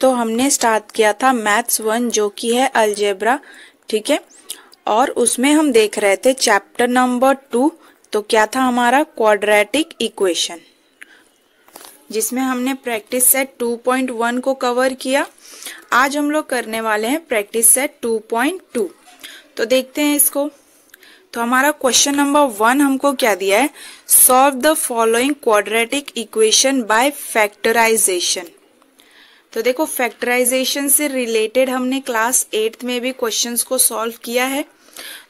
तो हमने स्टार्ट किया था मैथ्स वन जो कि है अलजेब्रा ठीक है? और उसमें हम देख रहे थे चैप्टर नंबर टू तो क्या था हमारा? क्वाड्रेटिक इक्वेशन जिसमें हमने प्रैक्टिस सेट 2.1 को कवर किया। आज हम लोग करने वाले हैं प्रैक्टिस सेट 2.2 तो देखते हैं इसको। तो हमारा क्वेश्चन नंबर वन हमको क्या दिया है? Solve the following quadratic equation by factorization तो देखो फैक्टराइजेशन से रिलेटेड हमने क्लास एट्थ में भी क्वेश्चंस को सॉल्व किया है।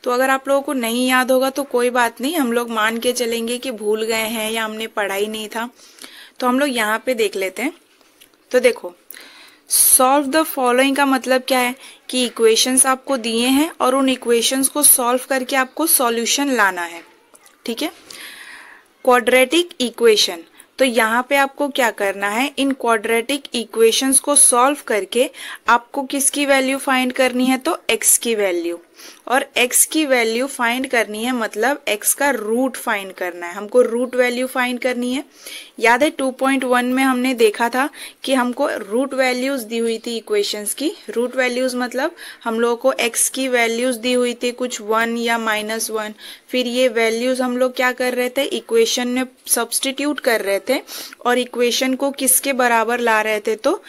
तो अगर आप लोगों को नहीं याद होगा तो कोई बात नहीं, हम लोग मान के चलेंगे कि भूल गए हैं या हमने पढ़ा ही नहीं था। तो हम लोग यहाँ पे देख लेते हैं। तो देखो सॉल्व द फॉलोइंग का मतलब क्या है? कि इक्वेशंस आपको दिए हैं और उन इक्वेशंस को सॉल्व करके आपको सॉल्यूशन लाना है। ठीक है? क्वाड्रेटिक इक्वेशन तो यहाँ पे आपको क्या करना है? इन क्वाड्रेटिक इक्वेशंस को सॉल्व करके आपको किसकी वैल्यू फाइंड करनी है? तो एक्स की वैल्यू और x की वैल्यू फाइंड करनी है मतलब x का रूट फाइंड करना है। हमको रूट वैल्यू फाइंड करनी है। याद है 2.1 में हमने देखा था कि हमको रूट वैल्यूज़ दी हुई थी इक्वेशंस की। रूट वैल्यूज़ मतलब हम लोगों को x की वैल्यूज़ दी हुई थी कुछ वन या माइनस वन फिर ये वैल्यूज़ हम लोग क्या कर रहे थे? इक्वेशन में सब्सटीट्यूट कर रहे थे। और इक्वेशन को किसके बराबर ला रहे थे? तो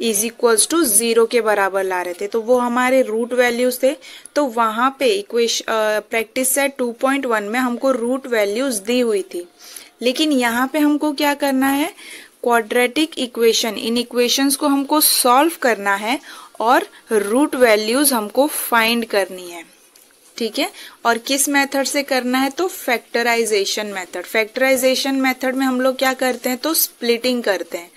इज़ इक्वल्स टू ज़ीरो के बराबर ला रहे थे। तो वो हमारे रूट वैल्यूज़ थे। तो वहाँ पे इक्वेशन प्रैक्टिस सेट 2.1 में हमको रूट वैल्यूज़ दी हुई थी। लेकिन यहाँ पे हमको क्या करना है? क्वाड्रेटिक इक्वेशन इन इक्वेशंस को हमको सॉल्व करना है और रूट वैल्यूज़ हमको फाइंड करनी है। ठीक है? और किस मेथड से करना है? तो फैक्टराइजेशन मेथड फैक्टराइजेशन मेथड में हम लोग क्या करते हैं? तो स्प्लिटिंग करते हैं।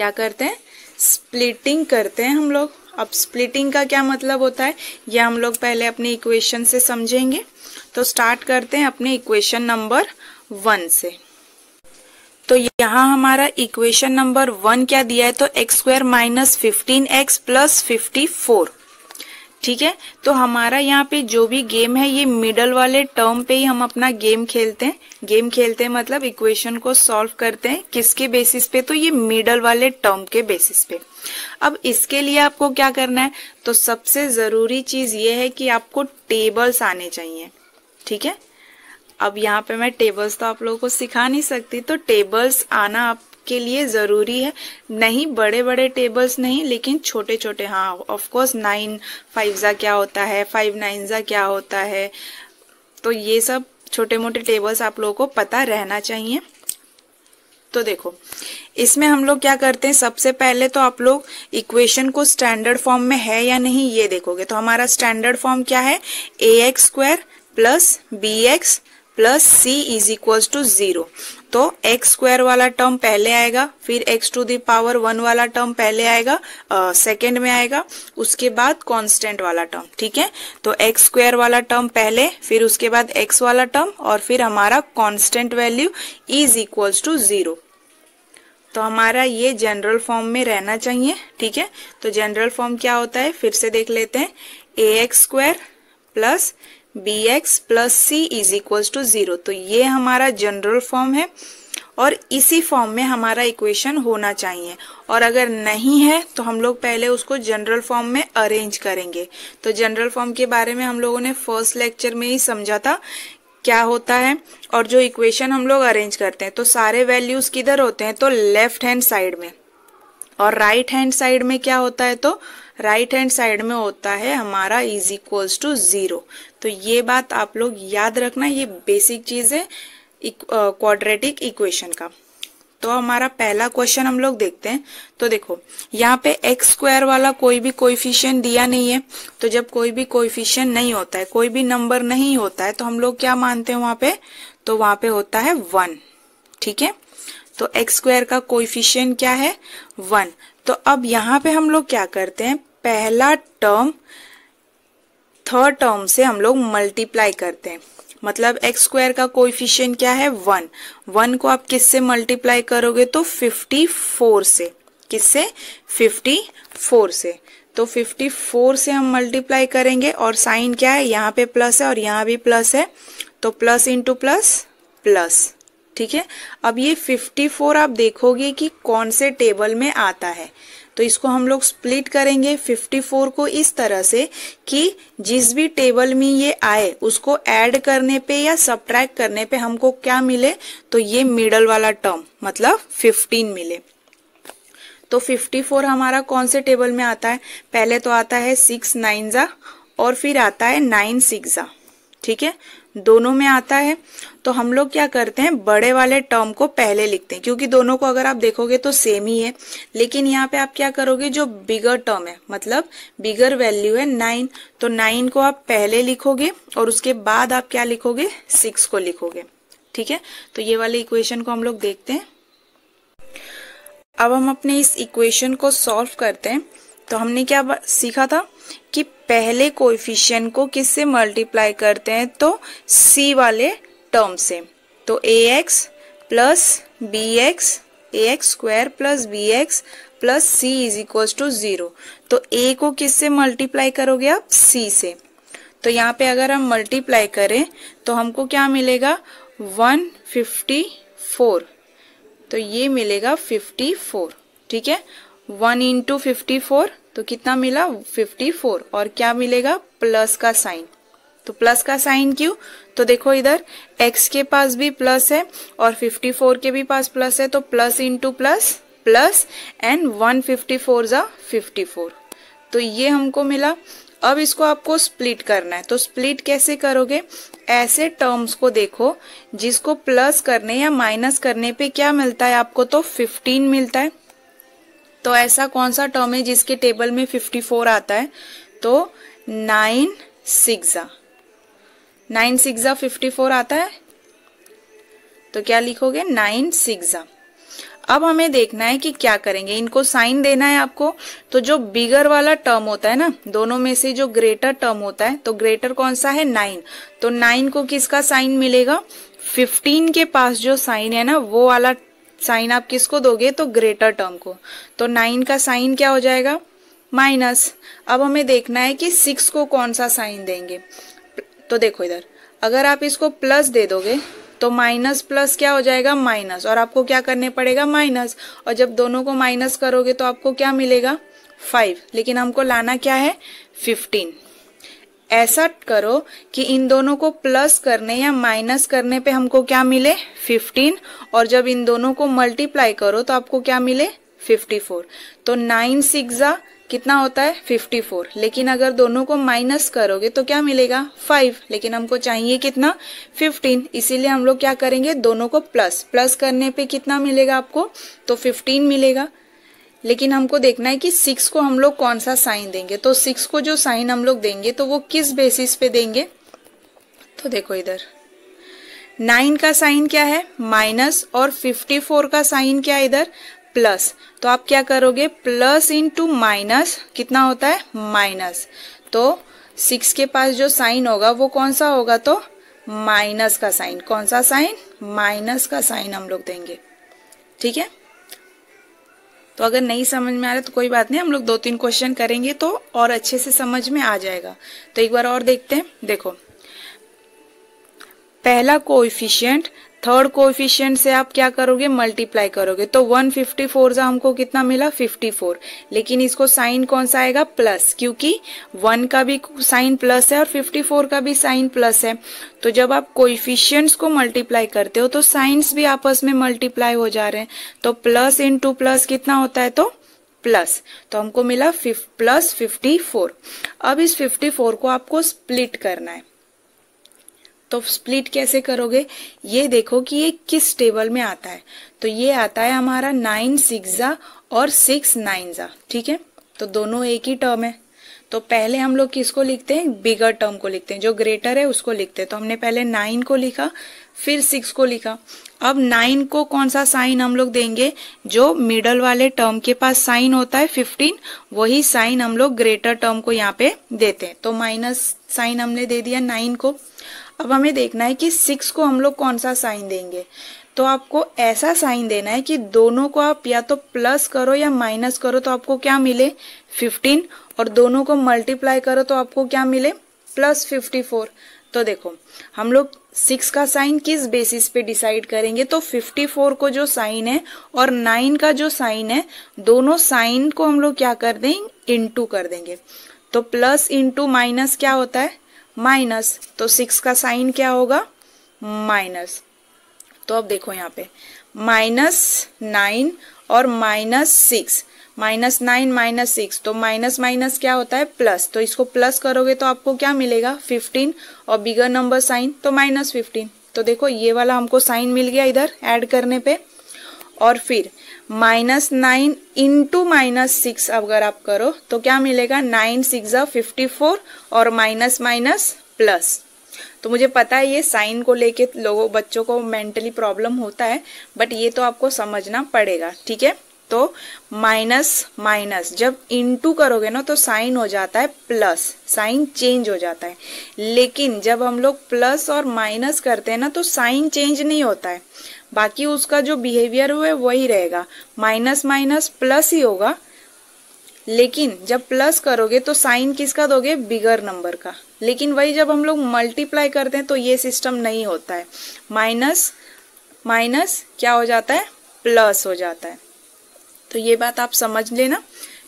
क्या करते हैं? स्प्लिटिंग करते हैं हम लोग। अब स्प्लिटिंग का क्या मतलब होता है? यह हम लोग पहले अपने इक्वेशन से समझेंगे। तो स्टार्ट करते हैं अपने इक्वेशन नंबर वन से। तो यहाँ हमारा इक्वेशन नंबर वन क्या दिया है? तो x square minus fifteen x plus fifty four ठीक है? तो हमारा यहाँ पे जो भी गेम है, ये मिडल वाले टर्म पे ही हम अपना गेम खेलते हैं। गेम खेलते हैं मतलब इक्वेशन को सॉल्व करते हैं किसके बेसिस पे? तो ये मिडल वाले टर्म के बेसिस पे। अब इसके लिए आपको क्या करना है? तो सबसे ज़रूरी चीज़ ये है कि आपको टेबल्स आने चाहिए। ठीक है? अब यहाँ पे मैं टेबल्स तो आप लोगों को सिखा नहीं सकती तो टेबल्स आना आप के लिए ज़रूरी है। नहीं बड़े बड़े टेबल्स नहीं, लेकिन छोटे छोटे हाँ ऑफकोर्स नाइन फाइव जा क्या होता है फाइव नाइन जा क्या होता है। तो ये सब छोटे मोटे टेबल्स आप लोगों को पता रहना चाहिए। तो देखो, इसमें हम लोग क्या करते हैं, सबसे पहले तो आप लोग इक्वेशन को स्टैंडर्ड फॉर्म में है या नहीं, ये देखोगे। तो हमारा स्टैंडर्ड फॉर्म क्या है? A x square plus b x plus c is equals to zero तो एक्स स्क्वायर वाला टर्म पहले आएगा, फिर x to the power one वाला टर्म पहले आएगा सेकेंड में आएगा, उसके बाद कांस्टेंट वाला टर्म ठीक है? तो एक्स स्क्वायर वाला टर्म पहले, फिर उसके बाद एक्स वाला टर्म और फिर हमारा constant value is equals to zero तो हमारा ये जनरल फॉर्म में रहना चाहिए, ठीक है? तो जनरल फॉर्म क्या होता है? फिर से देख लेते हैं a x square plus b x plus c is equals to zero तो ये हमारा जनरल फॉर्म है और इसी फॉर्म में हमारा इक्वेशन होना चाहिए। और अगर नहीं है तो हम लोग पहले उसको जनरल फॉर्म में अरेंज करेंगे। तो जनरल फॉर्म के बारे में हम लोगों ने फ़र्स्ट लेक्चर में ही समझा था क्या होता है और जो इक्वेशन हम लोग अरेंज करते हैं। तो सारे वैल्यूज़ किधर होते हैं? तो लेफ़्ट हैंड साइड में। और राइट हैंड साइड में क्या होता है? तो राइट हैंड साइड में होता है हमारा इज़ इक्वल्स टू ज़ीरो। तो ये बात आप लोग याद रखना, ये बेसिक चीज़ है क्वाड्रेटिक इक्वेशन का। तो हमारा पहला क्वेश्चन हम लोग देखते हैं। तो देखो, यहाँ पे एक्स स्क्वायर वाला कोई भी कोइफिशियंट दिया नहीं है। तो जब कोई भी कोइफिशियंट नहीं होता है, कोई भी नंबर नहीं होता है तो हम लोग क्या मानते हैं वहाँ पे? तो वहाँ पे होता है वन ठीक है? तो एक्स स्क्वायर का कोइफिशियंट क्या है? वन तो अब यहाँ पे हम लोग क्या करते हैं? पहला टर्म थर्ड टर्म से हम लोग मल्टीप्लाई करते हैं। मतलब एक्स स्क्वायर का कोइफिशियंट क्या है? वन वन को आप किससे मल्टीप्लाई करोगे? तो फिफ्टी फोर से। किससे? फिफ्टी फोर से। तो फिफ्टी फोर से हम मल्टीप्लाई करेंगे और साइन क्या है? यहाँ पे प्लस है और यहाँ भी प्लस है। तो प्लस इंटू प्लस प्लस ठीक है? अब ये 54 आप देखोगे कि कौन से टेबल में आता है। तो इसको हम लोग स्प्लिट करेंगे 54 को इस तरह से कि जिस भी टेबल में ये आए, उसको ऐड करने पे या सब्ट्रैक्ट करने पे हमको क्या मिले? तो ये मिडल वाला टर्म मतलब 15 मिले। तो 54 हमारा कौन से टेबल में आता है? पहले तो आता है सिक्स नाइन जा और फिर आता है नाइन सिक्स जा। ठीक है? दोनों में आता है तो हम लोग क्या करते हैं, बड़े वाले टर्म को पहले लिखते हैं, क्योंकि दोनों को अगर आप देखोगे तो सेम ही है। लेकिन यहाँ पे आप क्या करोगे, जो बिगर टर्म है मतलब बिगर वैल्यू है नाइन तो नाइन को आप पहले लिखोगे और उसके बाद आप क्या लिखोगे सिक्स को लिखोगे। ठीक है? तो ये वाले इक्वेशन को हम लोग देखते हैं। अब हम अपने इस इक्वेशन को सॉल्व करते हैं। तो हमने क्या सीखा था कि पहले कोएफिशिएंट को किससे मल्टीप्लाई करते हैं तो सी वाले टर्म से। तो a x plus b x a x square plus b x plus c is equal to zero तो ए को किससे मल्टीप्लाई करोगे आप? सी से। तो यहाँ पे अगर हम मल्टीप्लाई करें तो हमको क्या मिलेगा? One fifty four. तो ये मिलेगा फिफ्टी फोर। ठीक है? वन इंटू फिफ्टी फोर तो कितना मिला? 54 और क्या मिलेगा? प्लस का साइन। तो प्लस का साइन क्यों? तो देखो इधर, x के पास भी प्लस है और 54 के भी पास प्लस है तो plus into plus plus and 154 fifty four जा फिफ्टी तो ये हमको मिला। अब इसको आपको स्प्लिट करना है। तो स्प्लिट कैसे करोगे? ऐसे टर्म्स को देखो, जिसको प्लस करने या माइनस करने पे क्या मिलता है आपको? तो 15 मिलता है। तो ऐसा कौन सा टर्म है जिसके टेबल में 54 आता है? तो नाइन सिक्सा नाइन सिक्सा फिफ्टी फोर आता है। तो क्या लिखोगे? नाइन सिक्सा अब हमें देखना है कि क्या करेंगे। इनको साइन देना है आपको। तो जो बिगर वाला टर्म होता है ना, दोनों में से जो ग्रेटर टर्म होता है तो ग्रेटर कौन सा है? नाइन तो नाइन को किसका साइन मिलेगा? फिफ्टीन के पास जो साइन है ना, वो वाला साइन आप किसको दोगे? तो ग्रेटर टर्म को। तो नाइन का साइन क्या हो जाएगा? माइनस अब हमें देखना है कि सिक्स को कौन सा साइन देंगे। तो देखो इधर, अगर आप इसको प्लस दे दोगे तो माइनस प्लस क्या हो जाएगा? माइनस और आपको क्या करने पड़ेगा? माइनस और जब दोनों को माइनस करोगे तो आपको क्या मिलेगा? फाइव लेकिन हमको लाना क्या है? फिफ्टीन ऐसा करो कि इन दोनों को प्लस करने या माइनस करने पे हमको क्या मिले? 15 और जब इन दोनों को मल्टीप्लाई करो तो आपको क्या मिले? 54 तो नाइन सिक्सा कितना होता है? 54 लेकिन अगर दोनों को माइनस करोगे तो क्या मिलेगा? 5 लेकिन हमको चाहिए कितना? 15 इसीलिए हम लोग क्या करेंगे? दोनों को प्लस प्लस करने पे कितना मिलेगा आपको? तो 15 मिलेगा. लेकिन हमको देखना है कि सिक्स को हम लोग कौन सा साइन देंगे? तो सिक्स को जो साइन हम लोग देंगे तो वो किस बेसिस पे देंगे? तो देखो इधर. नाइन का साइन क्या है? माइनस और फिफ्टी फोर का साइन क्या है इधर? प्लस। तो आप क्या करोगे? प्लस इंटू माइनस कितना होता है? माइनस तो सिक्स के पास जो साइन होगा, वो कौन सा होगा तो? माइनस का साइन कौन सा साइन माइनस का साइन हम लोग देंगे। ठीक है? तो अगर नहीं समझ में आ रहा तो कोई बात नहीं, हम लोग दो तीन क्वेश्चन करेंगे तो और अच्छे से समझ में आ जाएगा। तो एक बार और देखते हैं। देखो, पहला कोएफिशिएंट थर्ड कोफिशियंट से आप क्या करोगे? मल्टीप्लाई करोगे। तो 154 फिफ्टी फोर से हमको कितना मिला? 54 लेकिन इसको साइन कौन सा आएगा? प्लस क्योंकि 1 का भी साइन प्लस है और 54 का भी साइन प्लस है। तो जब आप कोइफिशियंट्स को मल्टीप्लाई करते हो तो साइंस भी आपस में मल्टीप्लाई हो जा रहे हैं। तो प्लस इंटू प्लस कितना होता है? तो प्लस तो हमको मिला प्लस फिफ्टी फोर अब इस फिफ्टी फोर को आपको स्प्लिट करना है। तो स्प्लिट कैसे करोगे? ये देखो कि ये किस टेबल में आता है। तो ये आता है हमारा नाइन सिक्सा और सिक्स नाइनजा ठीक है? तो दोनों एक ही टर्म है। तो पहले हम लोग किसको लिखते हैं? बिगर टर्म को लिखते हैं। जो ग्रेटर है उसको लिखते हैं। तो हमने पहले नाइन को लिखा, फिर सिक्स को लिखा। अब नाइन को कौन सा साइन हम लोग देंगे? जो मिडल वाले टर्म के पास साइन होता है फिफ्टीन वही साइन हम लोग ग्रेटर टर्म को यहाँ पे देते हैं। तो माइनस साइन हमने दे दिया नाइन को। अब हमें देखना है कि सिक्स को हम लोग कौन सा साइन देंगे। तो आपको ऐसा साइन देना है कि दोनों को आप या तो प्लस करो या माइनस करो तो आपको क्या मिले? 15 और दोनों को मल्टीप्लाई करो तो आपको क्या मिले? प्लस 54 तो देखो, हम लोग सिक्स का साइन किस बेसिस पे डिसाइड करेंगे? तो फिफ्टी फोर को जो साइन है और नाइन का जो साइन है, दोनों साइन को हम लोग क्या कर देंगे इंटू कर देंगे। तो प्लस इंटू माइनस क्या होता है? माइनस तो सिक्स का साइन क्या होगा? माइनस। तो अब देखो यहाँ पे। माइनस नाइन और minus six. Minus nine, minus six. तो माइनस माइनस क्या होता है? प्लस। तो इसको प्लस करोगे तो आपको क्या मिलेगा? फिफ्टीन और बिगर नंबर साइन तो माइनस फिफ्टीन। तो देखो, ये वाला हमको साइन मिल गया इधर ऐड करने पे। और फिर minus nine into minus six अगर आप करो तो क्या मिलेगा? नाइन सिक्स फिफ्टी फोर और माइनस माइनस प्लस। तो मुझे पता है ये साइन को लेके लोगों, बच्चों को मेंटली प्रॉब्लम होता है, बट ये तो आपको समझना पड़ेगा, ठीक है? तो माइनस माइनस जब इनटू करोगे ना तो साइन हो जाता है प्लस साइन चेंज हो जाता है. लेकिन जब हम लोग प्लस और माइनस करते हैं ना तो साइन चेंज नहीं होता है. बाकी उसका जो बिहेवियर हुआ है, वही रहेगा. माइनस माइनस प्लस ही होगा. लेकिन जब प्लस करोगे तो साइन किसका दोगे? बिगर नंबर का. लेकिन वही जब हम लोग मल्टीप्लाई करते हैं तो ये सिस्टम नहीं होता है. माइनस माइनस क्या हो जाता है? प्लस हो जाता है. तो ये बात आप समझ लेना,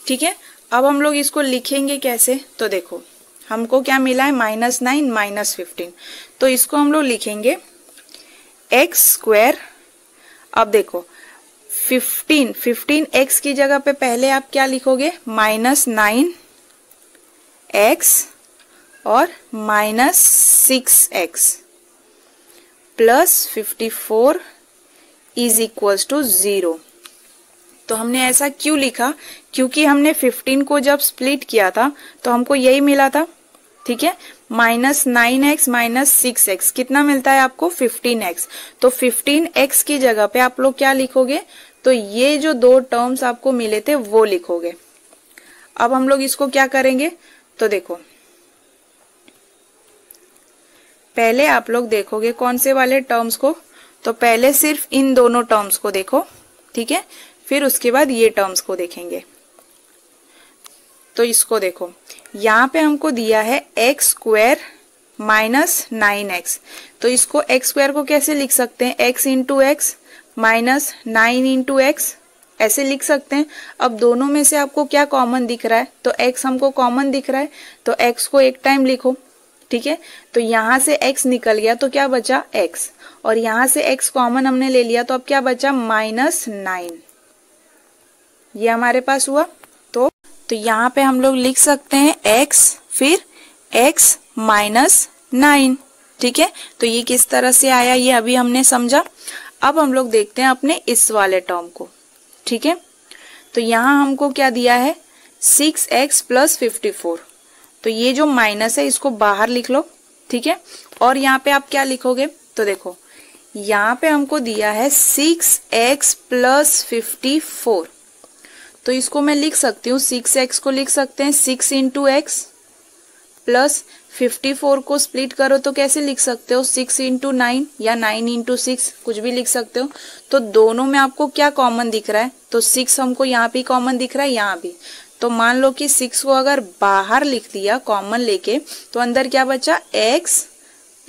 ठीक है? अब हम लोग इसको लिखेंगे कैसे? तो देखो, हमको क्या मिला है? Minus nine, minus fifteen. तो इसको हम लोग लिखेंगे एक्स स्क्वायर। अब देखो, फिफ्टीन फिफ्टीन एक्स की जगह पे पहले आप क्या लिखोगे? माइनस नाइन एक्स और minus six x. Plus fifty four is equals to zero. तो हमने ऐसा क्यों लिखा? क्योंकि हमने 15 को जब स्प्लिट किया था तो हमको यही मिला था। ठीक है? Minus nine x minus six x कितना मिलता है आपको? फिफ्टीन एक्स तो फिफ्टीन एक्स की जगह पे आप लोग क्या लिखोगे? तो ये जो दो टर्म्स आपको मिले थे, वो लिखोगे। अब हम लोग इसको क्या करेंगे? तो देखो। पहले आप लोग देखोगे कौन से वाले टर्म्स को? तो पहले सिर्फ़ इन दोनों टर्म्स को देखो। ठीक है? फिर उसके बाद ये टर्म्स को देखेंगे। तो इसको देखो। यहाँ पे हमको दिया है x square minus nine x तो इसको एक्स स्क्वायर को कैसे लिख सकते हैं? X into x minus nine into x ऐसे लिख सकते हैं। अब दोनों में से आपको क्या कॉमन दिख रहा है? तो x हमको कॉमन दिख रहा है। तो x को एक टाइम लिखो। ठीक है? तो यहाँ से x निकल गया तो क्या बचा? x और यहाँ से x कॉमन हमने ले लिया तो अब क्या बचा? माइनस नाइन ये हमारे पास हुआ। तो तो यहाँ पे हम लोग लिख सकते हैं x, फिर x माइनस नाइन ठीक है? तो ये किस तरह से आया, ये अभी हमने समझा। अब हम लोग देखते हैं अपने इस वाले टर्म को। ठीक है? तो यहाँ हमको क्या दिया है? Six x plus fifty four तो ये जो माइनस है, इसको बाहर लिख लो। ठीक है? और यहाँ पे आप क्या लिखोगे? तो देखो, यहाँ पे हमको दिया है six x plus fifty four तो इसको मैं लिख सकती हूँ। सिक्स एक्स को लिख सकते हैं। Six into x plus fifty four को स्प्लिट करो तो कैसे लिख सकते हो? सिक्स इंटू नाइन या नाइन इंटू सिक्स कुछ भी लिख सकते हो। तो दोनों में आपको क्या कॉमन दिख रहा है? तो सिक्स हमको यहाँ भी कॉमन दिख रहा है, यहाँ भी। तो मान लो कि सिक्स को अगर बाहर लिख दिया कॉमन लेके तो अंदर क्या बचा? एक्स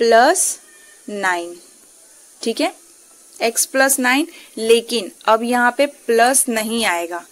प्लस नाइन ठीक है? एक्स प्लस नाइन लेकिन अब यहाँ पे प्लस नहीं आएगा।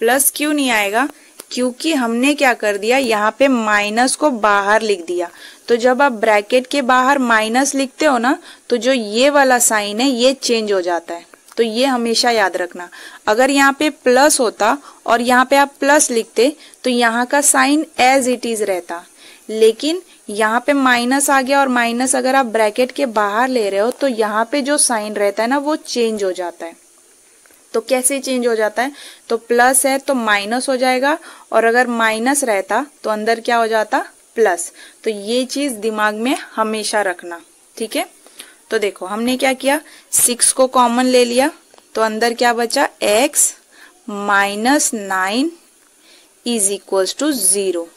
प्लस क्यों नहीं आएगा? क्योंकि हमने क्या कर दिया? यहाँ पे माइनस को बाहर लिख दिया। तो जब आप ब्रैकेट के बाहर माइनस लिखते हो ना तो जो ये वाला साइन है, ये चेंज हो जाता है। तो ये हमेशा याद रखना। अगर यहाँ पे प्लस होता और यहाँ पे आप प्लस लिखते तो यहाँ का साइन एज इट इज़ रहता। लेकिन यहाँ पे माइनस आ गया और माइनस अगर आप ब्रैकेट के बाहर ले रहे हो तो यहाँ पे जो साइन रहता है ना, वो चेंज हो जाता है। तो कैसे चेंज हो जाता है? तो प्लस है तो माइनस हो जाएगा और अगर माइनस रहता तो अंदर क्या हो जाता? प्लस तो ये चीज़ दिमाग में हमेशा रखना, ठीक है? तो देखो, हमने क्या किया? सिक्स को कॉमन ले लिया तो अंदर क्या बचा? X minus nine is equals to zero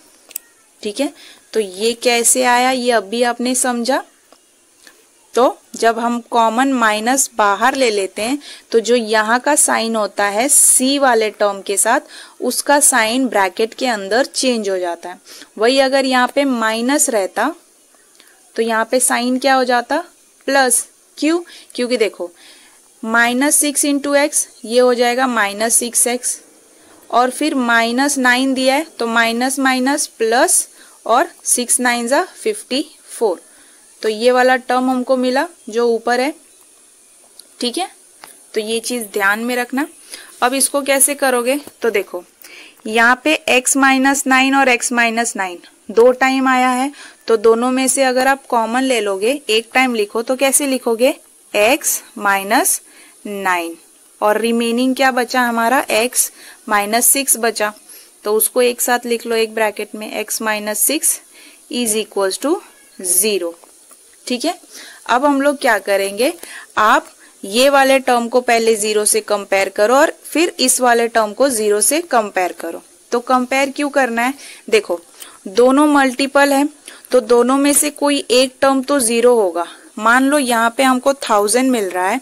ठीक है? तो ये कैसे आया? ये अभी आपने समझा। तो जब हम कॉमन माइनस बाहर ले लेते हैं तो जो यहाँ का साइन होता है सी वाले टर्म के साथ, उसका साइन ब्रैकेट के अंदर चेंज हो जाता है। वही अगर यहाँ पे माइनस रहता तो यहाँ पे साइन क्या हो जाता? प्लस क्यों? क्योंकि देखो माइनस सिक्स इंटू एक्स ये हो जाएगा माइनस सिक्स एक्स और फिर माइनस नाइन दिया है तो माइनस माइनस प्लस और सिक्स नाइन ज़ा फिफ्टी फोर तो ये वाला टर्म हमको मिला, जो ऊपर है। ठीक है? तो ये चीज़ ध्यान में रखना। अब इसको कैसे करोगे? तो देखो, यहाँ पे x माइनस नाइन और x माइनस नाइन दो टाइम आया है। तो दोनों में से अगर आप कॉमन ले लोगे, एक टाइम लिखो तो कैसे लिखोगे? x माइनस नाइन और रिमेनिंग क्या बचा हमारा? x माइनस सिक्स बचा। तो उसको एक साथ लिख लो, एक ब्रैकेट में, x minus six is equals to zero ठीक है? अब हम लोग क्या करेंगे? आप ये वाले टर्म को पहले ज़ीरो से कंपेयर करो और फिर इस वाले टर्म को ज़ीरो से कंपेयर करो। तो कंपेयर क्यों करना है? देखो, दोनों मल्टीपल है तो दोनों में से कोई एक टर्म तो ज़ीरो होगा। मान लो यहाँ पे हमको थाउज़ेंड मिल रहा है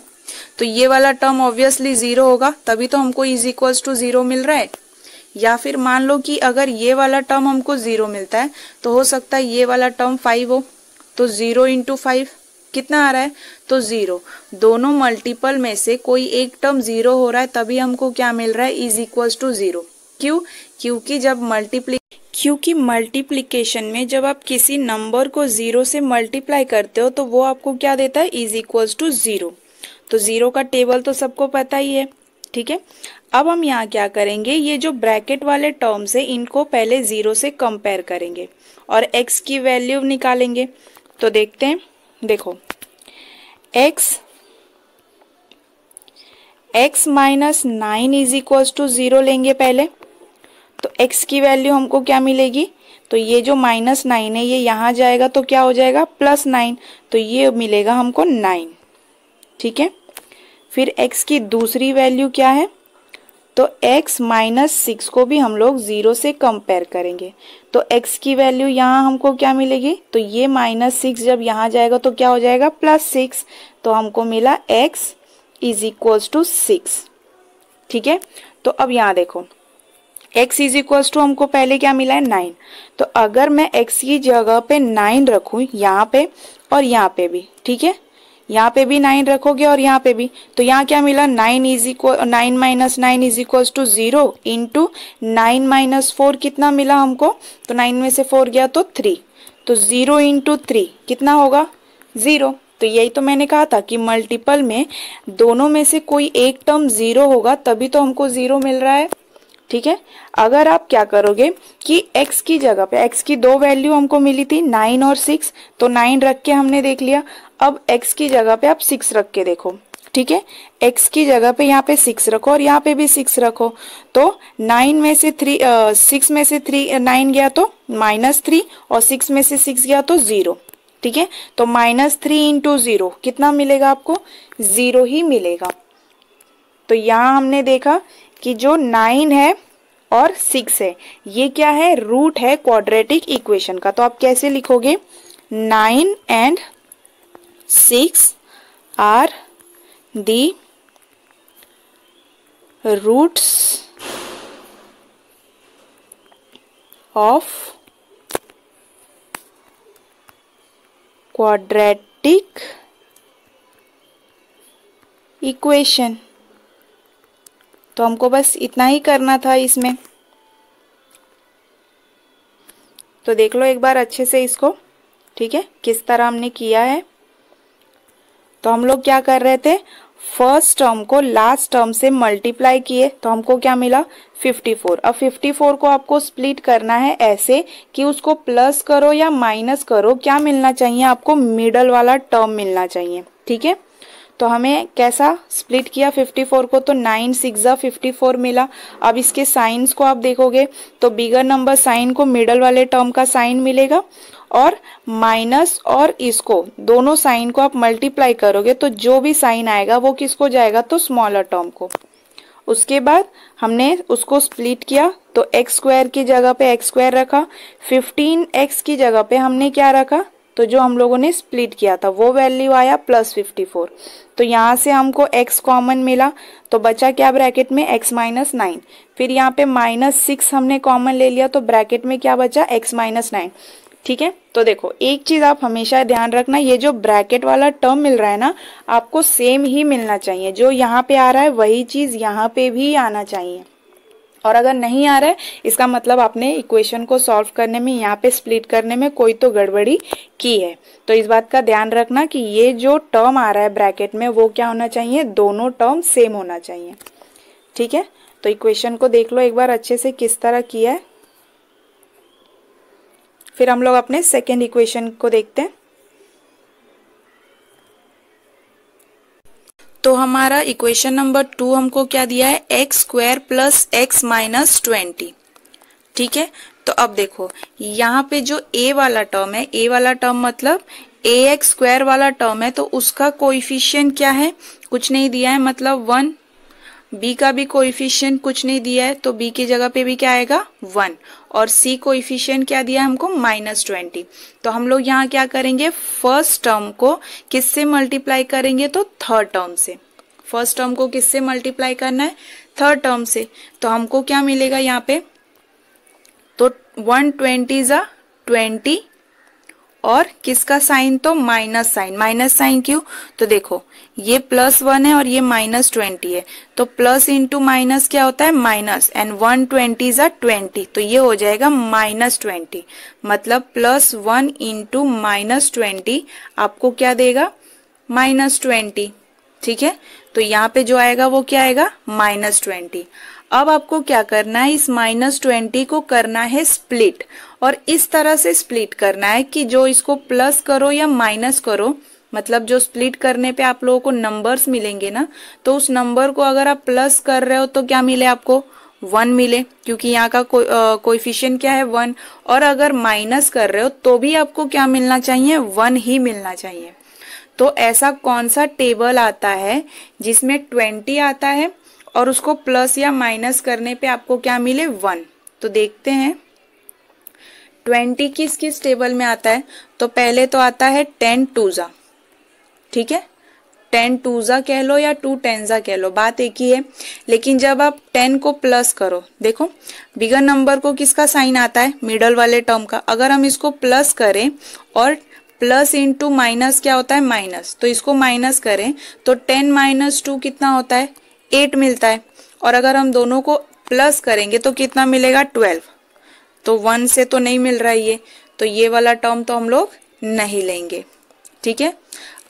तो ये वाला टर्म ऑब्वियसली ज़ीरो होगा, तभी तो हमको इज़ इक्वल्स टू ज़ीरो मिल रहा है। या फिर मान लो कि अगर ये वाला टर्म हमको ज़ीरो मिलता है तो हो सकता है ये वाला टर्म फाइव हो। तो ज़ीरो इंटू फाइव कितना आ रहा है? तो ज़ीरो। दोनों मल्टीपल में से कोई एक टर्म ज़ीरो हो रहा है, तभी हमको क्या मिल रहा है? इज़ इक्वल्स टू ज़ीरो क्यों? क्योंकि जब मल्टीप्ली क्योंकि मल्टीप्लीकेशन में जब आप किसी नंबर को ज़ीरो से मल्टीप्लाई करते हो तो वो आपको क्या देता है? इज़ इक्वल्स टू ज़ीरो तो ज़ीरो का टेबल तो सबको पता ही है, ठीक है? अब हम यहाँ क्या करेंगे? ये जो ब्रैकेट वाले टर्म्स है, इनको पहले ज़ीरो से कंपेयर करेंगे और एक्स की वैल्यू निकालेंगे। तो देखते हैं। देखो। X x minus nine is equals to zero लेंगे पहले। तो x की वैल्यू हमको क्या मिलेगी? तो ये जो माइनस नाइन है, ये यहाँ जाएगा तो क्या हो जाएगा? प्लस नाइन तो ये मिलेगा हमको नाइन ठीक है? फिर x की दूसरी वैल्यू क्या है? तो x माइनस सिक्स को भी हम लोग ज़ीरो से कंपेयर करेंगे। तो x की वैल्यू यहाँ हमको क्या मिलेगी? तो ये माइनस सिक्स जब यहाँ जाएगा तो क्या हो जाएगा? प्लस सिक्स तो हमको मिला x is equals to six ठीक है? तो अब यहाँ देखो। x इज़ इक्वल्स टू हमको पहले क्या मिला है? नाइन तो अगर मैं x की जगह पे नाइन रखूँ यहाँ पे और यहाँ पे भी। ठीक है? यहाँ पे भी नाइन रखोगे और यहाँ पे भी। तो यहाँ क्या मिला? Nine is equal nine minus nine is equals to zero into nine minus four कितना मिला हमको? तो नाइन में से फोर गया तो थ्री तो ज़ीरो इंटू थ्री कितना होगा? ज़ीरो तो यही तो मैंने कहा था कि मल्टीपल में दोनों में से कोई एक टर्म ज़ीरो होगा, तभी तो हमको ज़ीरो मिल रहा है। ठीक है? अगर आप क्या करोगे कि x की जगह पे, x की दो वैल्यू हमको मिली थी नाइन और सिक्स तो नाइन रख के हमने देख लिया। अब x की जगह पे आप सिक्स रख के देखो, ठीक है? x की जगह पे यहाँ पे सिक्स रखो और यहाँ पे भी सिक्स रखो। तो नाइन में से थ्री सिक्स में से थ्री नाइन गया तो माइनस थ्री और सिक्स में से सिक्स गया तो ज़ीरो ठीक है? तो माइनस थ्री इंटू ज़ीरो कितना मिलेगा आपको? ज़ीरो ही मिलेगा। तो यहाँ हमने देखा कि जो नाइन है और सिक्स है, ये क्या है? रूट है क्वाड्रेटिक इक्वेशन का। तो आप कैसे लिखोगे? Nine and six are the roots of quadratic equation तो हमको बस इतना ही करना था इसमें। तो देख लो एक बार अच्छे से इसको, ठीक है? किस तरह हमने किया है। तो हम लोग क्या कर रहे थे? फ़र्स्ट टर्म को लास्ट टर्म से मल्टीप्लाई किए तो हमको क्या मिला? 54 अब 54 को आपको स्प्लिट करना है ऐसे कि उसको प्लस करो या माइनस करो, क्या मिलना चाहिए? आपको मिडल वाला टर्म मिलना चाहिए, ठीक है? तो हमें कैसा स्प्लिट किया? 54 को तो 9 सिक्स फिफ्टी फोर मिला। अब इसके साइंस को आप देखोगे तो बिगर नंबर साइन को मिडल वाले टर्म का साइन मिलेगा और माइनस और इसको, दोनों साइन को आप मल्टीप्लाई करोगे तो जो भी साइन आएगा, वो किसको जाएगा? तो स्मॉलर टर्म को। उसके बाद हमने उसको स्प्लिट किया तो एक्स स्क्वायर की जगह पे एक्स स्क्वायर रखा। 15 एक्स की जगह पे हमने क्या रखा? तो जो हम लोगों ने स्प्लिट किया था, वो वैल्यू आया प्लस फिफ्टी फोर तो यहाँ से हमको x कॉमन मिला तो बचा क्या ब्रैकेट में? x माइनस नाइन फिर यहाँ पे माइनस सिक्स हमने कॉमन ले लिया तो ब्रैकेट में क्या बचा? x माइनस नाइन ठीक है? तो देखो, एक चीज़ आप हमेशा ध्यान रखना, ये जो ब्रैकेट वाला टर्म मिल रहा है ना, आपको सेम ही मिलना चाहिए। जो यहाँ पे आ रहा है, वही चीज़ यहाँ पे भी आना चाहिए। और अगर नहीं आ रहा है, इसका मतलब आपने इक्वेशन को सॉल्व करने में, यहाँ पे स्प्लिट करने में कोई तो गड़बड़ी की है। तो इस बात का ध्यान रखना कि ये जो टर्म आ रहा है ब्रैकेट में, वो क्या होना चाहिए? दोनों टर्म सेम होना चाहिए। ठीक है? तो इक्वेशन को देख लो, एक बार अच्छे से किस तरह किया है। फिर हम लोग अपने सेकेंड इक्वेशन को देखते हैं। तो हमारा इक्वेशन नंबर टू हमको क्या दिया है? X square plus x minus twenty ठीक है? तो अब देखो, यहाँ पे जो ए वाला टर्म है ए वाला टर्म मतलब ए एक्स स्क्वायर वाला टर्म है तो उसका कोइफिशियंट क्या है? कुछ नहीं दिया है मतलब वन बी का भी कोइफिशियंट कुछ नहीं दिया है तो बी की जगह पे भी क्या आएगा? वन और सी कोइफिशियंट क्या दिया है हमको? माइनस ट्वेंटी तो हम लोग यहाँ क्या करेंगे? फ़र्स्ट टर्म को किससे मल्टीप्लाई करेंगे? तो थर्ड टर्म से. फ़र्स्ट टर्म को किससे मल्टीप्लाई करना है? थर्ड टर्म से. तो हमको क्या मिलेगा यहाँ पे? तो वन ट्वेंटी जा ट्वेंटी और किसका साइन? तो माइनस साइन। माइनस साइन क्यों? तो देखो, ये प्लस वन है और ये माइनस ट्वेंटी है। तो प्लस इंटू माइनस क्या होता है? माइनस। एंड वन ट्वेंटी जा ट्वेंटी। तो ये हो जाएगा माइनस ट्वेंटी। मतलब plus one into minus twenty आपको क्या देगा? Minus twenty. ठीक है? तो यहाँ पे जो आएगा वो क्या आएगा? Minus twenty. अब आपको क्या करना है? इस माइनस ट्वेंटी को करना है स्प्लिट और इस तरह से स्प्लिट करना है कि जो इसको प्लस करो या माइनस करो मतलब जो स्प्लिट करने पे आप लोगों को नंबर्स मिलेंगे ना तो उस नंबर को अगर आप प्लस कर रहे हो तो क्या मिले आपको? वन मिले, क्योंकि यहाँ का कोइफिशियंट क्या है? वन और अगर माइनस कर रहे हो तो भी आपको क्या मिलना चाहिए? वन ही मिलना चाहिए। तो ऐसा कौन सा टेबल आता है जिसमें ट्वेंटी आता है? और उसको प्लस या माइनस करने पे आपको क्या मिले? वन। तो देखते हैं। ट्वेंटी किस किस टेबल में आता है? तो पहले तो आता है टेन टूजा। ठीक है? टेन टूजा कह लो या टू टेनजा कह लो, बात एक ही है। लेकिन जब आप टेन को प्लस करो, देखो, बिगर नंबर को किसका साइन आता है? मिडल वाले टर्म का। अगर हम इसको प्लस करें और प्लस इंटू माइनस क्या होता है? माइनस। तो इसको माइनस करें तो टेन माइनस टू कितना होता है? एट मिलता है। और अगर हम दोनों को प्लस करेंगे तो कितना मिलेगा? ट्वेल्व तो वन से तो नहीं मिल रहा है ये। तो ये वाला टर्म तो हम लोग नहीं लेंगे। ठीक है?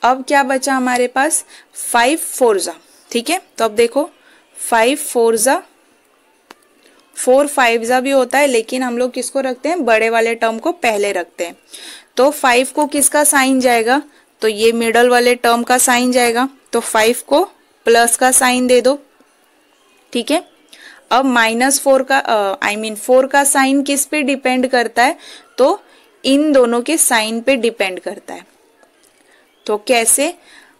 अब क्या बचा हमारे पास? फाइव फोरजा ठीक है? तो अब देखो फाइव फोरजा फोर फाइव जा भी होता है, लेकिन हम लोग किसको रखते हैं? बड़े वाले टर्म को पहले रखते हैं। तो फाइव को किसका साइन जाएगा? तो ये मिडल वाले टर्म का साइन जाएगा। तो फाइव को प्लस का साइन दे दो, ठीक है? अब माइनस फोर का आई मीन फोर का साइन किस पे डिपेंड करता है? तो इन दोनों के साइन पे डिपेंड करता है। तो कैसे?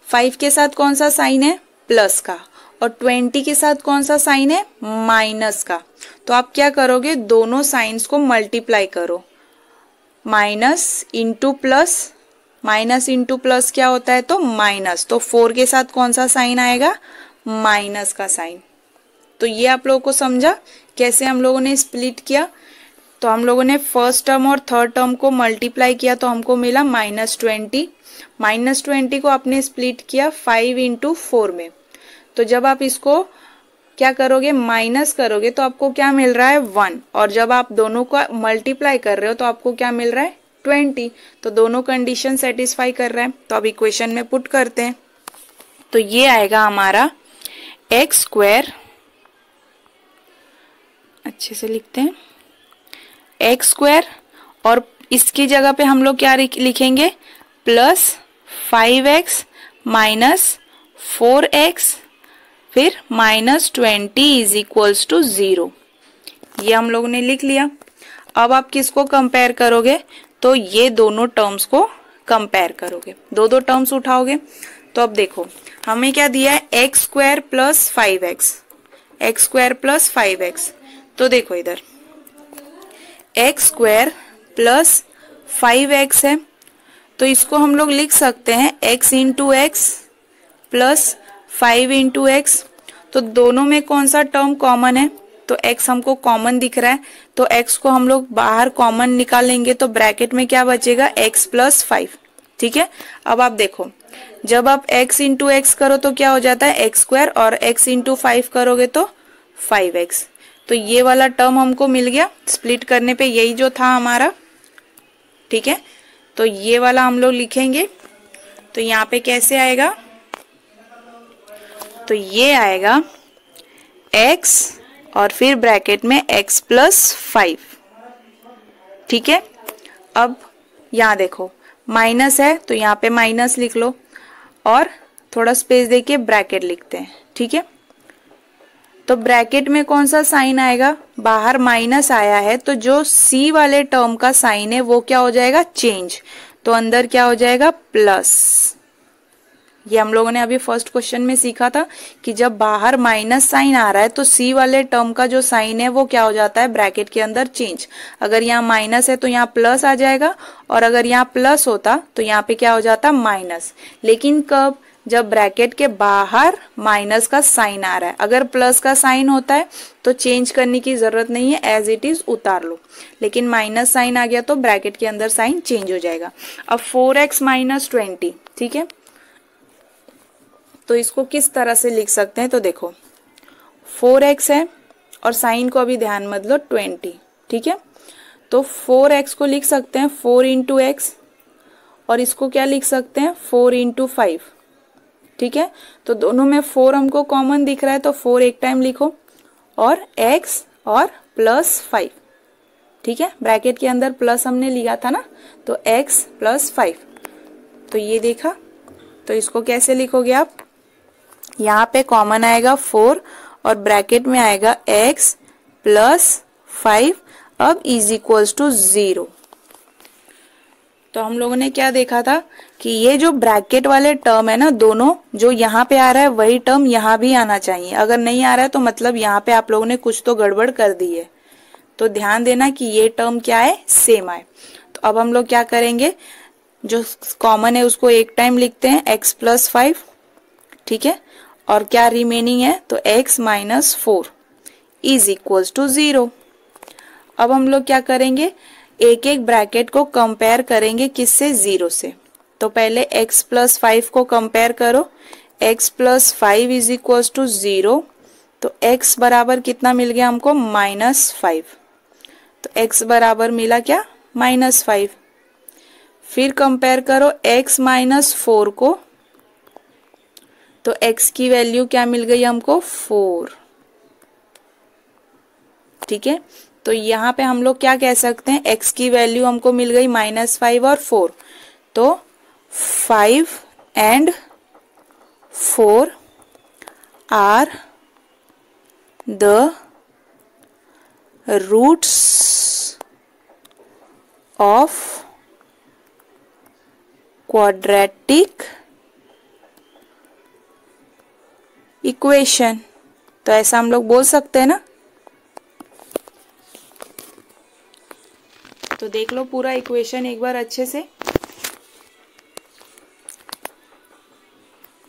फाइव के साथ कौन सा साइन है? प्लस का। और ट्वेंटी के साथ कौन सा साइन है? माइनस का। तो आप क्या करोगे? दोनों साइंस को मल्टीप्लाई करो। Minus into plus minus into plus क्या होता है तो माइनस। तो फोर के साथ कौन सा साइन आएगा? माइनस का साइन। तो ये आप लोगों को समझा कैसे हम लोगों ने स्प्लिट किया? तो हम लोगों ने फ़र्स्ट टर्म और थर्ड टर्म को मल्टीप्लाई किया तो हमको मिला माइनस ट्वेंटी। माइनस ट्वेंटी को आपने स्प्लिट किया फाइव इंटू फोर में। तो जब आप इसको क्या करोगे? माइनस करोगे तो आपको क्या मिल रहा है? वन। और जब आप दोनों का मल्टीप्लाई कर रहे हो तो आपको क्या मिल रहा है? ट्वेंटी तो दोनों कंडीशन सेटिस्फाई कर रहा है तो अब इक्वेशन में पुट करते हैं। तो ये आएगा हमारा एक्स स्क्वायर अच्छे से लिखते हैं एक्स स्क्वायर और इसकी जगह पे हम लोग क्या लिखेंगे? Plus five x minus four x फिर minus twenty is equals to zero ये हम लोगों ने लिख लिया। अब आप किसको कंपेयर करोगे? तो ये दोनों टर्म्स को कंपेयर करोगे। दो दो टर्म्स उठाओगे। तो अब देखो, हमें क्या दिया है? X square plus five x x square plus five x तो देखो इधर। X square plus five x है। तो इसको हम लोग लिख सकते हैं x into x plus five into x तो दोनों में कौन सा टर्म कॉमन है? तो x हमको कॉमन दिख रहा है तो x को हम लोग बाहर कॉमन निकालेंगे तो ब्रैकेट में क्या बचेगा? x प्लस फाइव ठीक है? अब आप देखो, जब आप x इंटू एक्स करो तो क्या हो जाता है? एक्स स्क्वायर और x इंटू फाइव करोगे तो फाइव एक्स तो ये वाला टर्म हमको मिल गया स्प्लिट करने पे यही जो था हमारा, ठीक है? तो ये वाला हम लोग लिखेंगे तो यहाँ पे कैसे आएगा? तो ये आएगा, x और फिर ब्रैकेट में x प्लस फाइव ठीक है? अब यहाँ देखो माइनस है तो यहाँ पे माइनस लिख लो और थोड़ा स्पेस देके ब्रैकेट लिखते हैं। ठीक है? तो ब्रैकेट में कौन सा साइन आएगा? बाहर माइनस आया है तो जो सी वाले टर्म का साइन है, वो क्या हो जाएगा? चेंज तो अंदर क्या हो जाएगा? प्लस ये हम लोगों ने अभी फ़र्स्ट क्वेश्चन में सीखा था कि जब बाहर माइनस साइन आ रहा है तो सी वाले टर्म का जो साइन है, वो क्या हो जाता है? ब्रैकेट के अंदर चेंज अगर यहाँ माइनस है तो यहाँ प्लस आ जाएगा और अगर यहाँ प्लस होता तो यहाँ पे क्या हो जाता? माइनस लेकिन कब? जब ब्रैकेट के बाहर माइनस का साइन आ रहा है. अगर प्लस का साइन होता है तो चेंज करने की ज़रूरत नहीं है एज इट इज़ उतार लो. लेकिन माइनस साइन आ गया तो ब्रैकेट के अंदर साइन चेंज हो जाएगा. अब फोर एक्स माइनस ट्वेंटी ठीक है? तो इसको किस तरह से लिख सकते हैं तो देखो, फोर एक्स है और साइन को अभी ध्यान मत लो, ट्वेंटी, ठीक है? तो फोर एक्स को लिख सकते हैं, फोर इंटू एक्स, और इसको क्या लिख सकते हैं, फोर इंटू फाइव, ठीक है? तो दोनों में फोर हमको कॉमन दिख रहा है तो फोर एक टाइम लिखो, और एक्स और प्लस फाइव, ठीक है? ब्रैकेट के अंदर प्लस हमने लिया था ना तो एक्स प्लस फाइव तो ये देखा तो इसको कैसे लिखोगे आप? यहाँ पे कॉमन आएगा फोर और ब्रैकेट में आएगा एक्स प्लस फाइव अब इज़ इक्वल्स टू ज़ीरो तो हम लोगों ने क्या देखा था कि ये जो ब्रैकेट वाले टर्म है ना, दोनों जो यहाँ पे आ रहा है, वही टर्म यहाँ भी आना चाहिए। अगर नहीं आ रहा है तो मतलब यहाँ पे आप लोगों ने कुछ तो गड़बड़ कर दी है। तो ध्यान देना कि ये टर्म क्या है? सेम आए। तो अब हम लोग क्या करेंगे? जो कॉमन है, उसको एक टाइम लिखते हैं एक्स प्लस फाइव ठीक है? और क्या रिमेनिंग है? तो x minus four is equals to zero अब हम लोग क्या करेंगे? एक एक ब्रैकेट को कंपेयर करेंगे किससे? ज़ीरो से। तो पहले x प्लस फाइव को कंपेयर करो। x plus five is equals to zero तो x बराबर कितना मिल गया हमको? माइनस फाइव तो x बराबर मिला क्या? माइनस फाइव फिर कंपेयर करो x माइनस फोर को। तो x की वैल्यू क्या मिल गई हमको? फोर ठीक है? तो यहाँ पे हम लोग क्या कह सकते हैं? x की वैल्यू हमको मिल गई माइनस फाइव और फोर तो five and four are the roots of quadratic equation. तो ऐसा हम लोग बोल सकते हैं ना? तो देख लो पूरा इक्वेशन एक बार अच्छे से।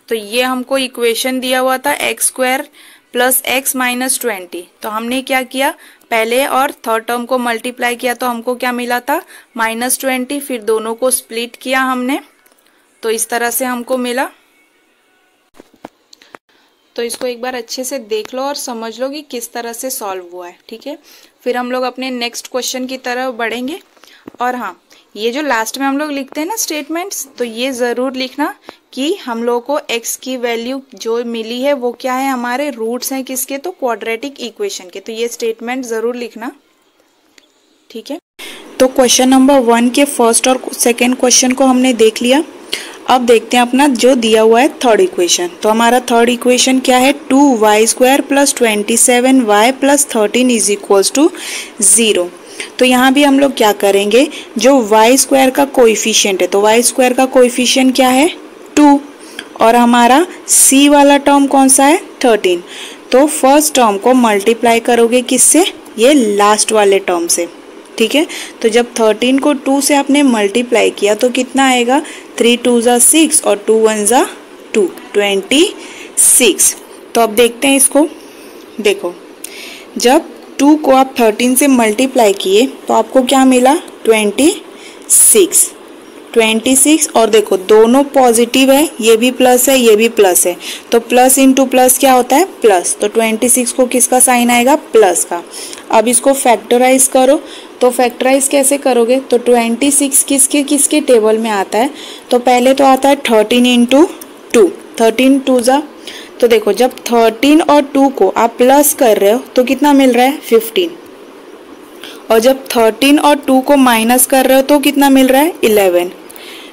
तो ये हमको इक्वेशन दिया हुआ था x square plus x minus twenty. तो हमने क्या किया? पहले और थर्ड टर्म को मल्टीप्लाई किया तो हमको क्या मिला था? माइनस ट्वेंटी, फिर दोनों को स्प्लिट किया हमने। तो इस तरह से हमको मिला। तो इसको एक बार अच्छे से देख लो और समझ लो कि किस तरह से सॉल्व हुआ है, ठीक है? फिर हम लोग अपने नेक्स्ट क्वेश्चन की तरफ़ बढ़ेंगे। और हाँ ये जो लास्ट में हम लोग लिखते हैं ना स्टेटमेंट्स तो ये ज़रूर लिखना कि हम लोग को x की वैल्यू जो मिली है, वो क्या है हमारे? रूट्स हैं किसके? तो क्वाड्रेटिक इक्वेशन के। तो ये स्टेटमेंट ज़रूर लिखना, ठीक है? तो क्वेश्चन नंबर वन के फ़र्स्ट और सेकेंड क्वेश्चन को हमने देख लिया। अब देखते हैं अपना जो दिया हुआ है थर्ड इक्वेशन तो हमारा थर्ड इक्वेशन क्या है? Two y square plus twenty seven y plus thirteen is equals to zero तो यहाँ भी हम लोग क्या करेंगे? जो वाई स्क्वायर का कोइफिशियंट है तो वाई स्क्वायर का कोइफिशियंट क्या है? टू और हमारा सी वाला टर्म कौन सा है? थर्टीन तो फ़र्स्ट टर्म को मल्टीप्लाई करोगे किससे? ये लास्ट वाले टर्म से. ठीक है? तो जब थर्टीन को टू से आपने मल्टीप्लाई किया तो कितना आएगा? थ्री टू ज़ा सिक्स और टू वन ज़ा टू ट्वेंटी सिक्स तो अब देखते हैं इसको। देखो, जब टू को आप थर्टीन से मल्टीप्लाई किए तो आपको क्या मिला? ट्वेंटी सिक्स ट्वेंटी सिक्स और देखो, दोनों पॉजिटिव है, ये भी प्लस है, ये भी प्लस है. तो प्लस इंटू प्लस क्या होता है? प्लस तो ट्वेंटी सिक्स को किसका साइन आएगा? प्लस का. अब इसको फैक्टराइज करो। तो फैक्टराइज कैसे करोगे? तो ट्वेंटी सिक्स किसके किसके टेबल में आता है? तो पहले तो आता है thirteen into two thirteen two ज़ा तो देखो, जब थर्टीन और टू को आप प्लस कर रहे हो तो कितना मिल रहा है? फिफ्टीन और जब थर्टीन और टू को माइनस कर रहे हो तो कितना मिल रहा है? इलेवन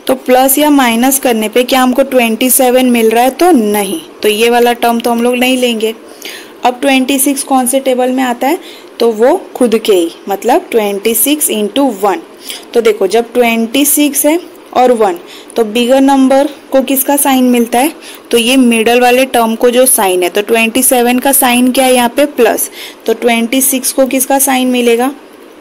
तो प्लस या माइनस करने पे क्या हमको ट्वेंटी सेवन मिल रहा है? तो नहीं. तो ये वाला टर्म तो हम लोग नहीं लेंगे. अब ट्वेंटी सिक्स कौन से टेबल में आता है? तो वो खुद के ही मतलब ट्वेंटी सिक्स इंटू वन तो देखो, जब ट्वेंटी सिक्स है और वन तो बिगर नंबर को किसका साइन मिलता है? तो ये मिडल वाले टर्म को जो साइन है तो ट्वेंटी सेवन का साइन क्या है यहाँ पे? प्लस तो ट्वेंटी सिक्स को किसका साइन मिलेगा?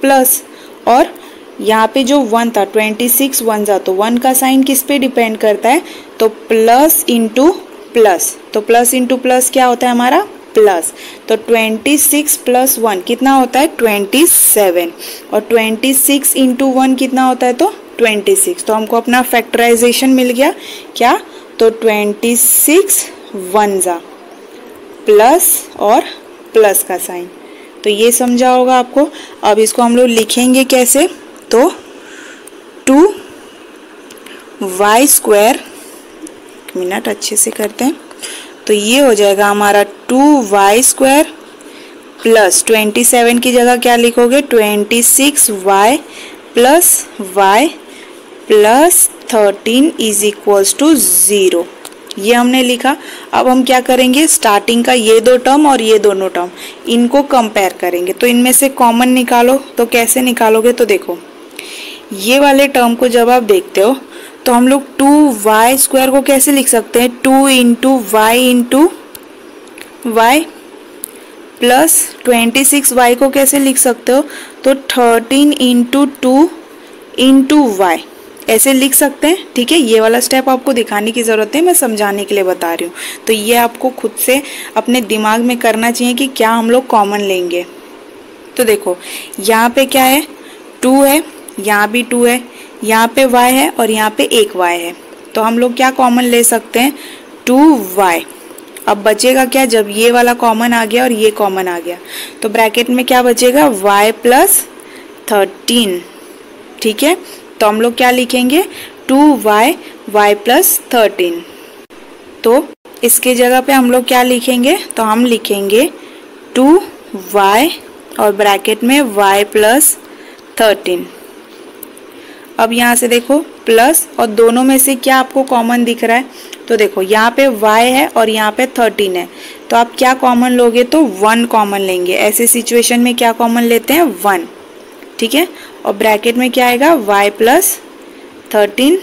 प्लस और यहाँ पे जो वन था ट्वेंटी सिक्स वन जा तो वन का साइन किस पे डिपेंड करता है? तो प्लस इंटू प्लस तो प्लस इंटू प्लस क्या होता है हमारा? प्लस तो ट्वेंटी सिक्स प्लस वन कितना होता है? ट्वेंटी सेवन और ट्वेंटी सिक्स इंटू वन कितना होता है तो? ट्वेंटी सिक्स तो हमको अपना फैक्टराइजेशन मिल गया। क्या? तो ट्वेंटी सिक्स वन जा। प्लस और प्लस का साइन तो ये समझा होगा आपको। अब इसको हम लोग लिखेंगे कैसे? तो टू वाई स्क्वायर मिनट अच्छे से करते हैं। तो ये हो जाएगा हमारा two y square plus twenty seven की जगह क्या लिखोगे? Twenty six y plus y plus thirteen is equals to zero ये हमने लिखा। अब हम क्या करेंगे? स्टार्टिंग का ये दो टर्म और ये दोनों टर्म इनको कंपेयर करेंगे। तो इनमें से कॉमन निकालो। तो कैसे निकालोगे? तो देखो। ये वाले टर्म को जब आप देखते हो तो हम लोग टू वाई स्क्वायर को कैसे लिख सकते हैं? Two into y into y plus twenty six y को कैसे लिख सकते हो? तो thirteen into two into y ऐसे लिख सकते हैं, ठीक है? ये वाला स्टेप आपको दिखाने की ज़रूरत है, मैं समझाने के लिए बता रही हूँ। तो ये आपको खुद से अपने दिमाग में करना चाहिए कि क्या हम लोग कॉमन लेंगे। तो देखो, यहाँ पे क्या है? टू है, यहाँ भी टू है यहाँ पे वाई है और यहाँ पे एक वाई है। तो हम लोग क्या कॉमन ले सकते हैं? टू वाई अब बचेगा क्या जब ये वाला कॉमन आ गया और ये कॉमन आ गया? तो ब्रैकेट में क्या बचेगा? y प्लस थर्टीन ठीक है? तो हम लोग क्या लिखेंगे? Two y y plus thirteen तो इसके जगह पे हम लोग क्या लिखेंगे? तो हम लिखेंगे टू वाई और ब्रैकेट में वाई प्लस थर्टीन अब यहाँ से देखो प्लस और दोनों में से क्या आपको कॉमन दिख रहा है? तो देखो, यहाँ पे y है और यहाँ पे 13 है। तो आप क्या कॉमन लोगे तो वन कॉमन लेंगे। ऐसे सिचुएशन में क्या कॉमन लेते हैं? वन ठीक है? और ब्रैकेट में क्या आएगा? y plus thirteen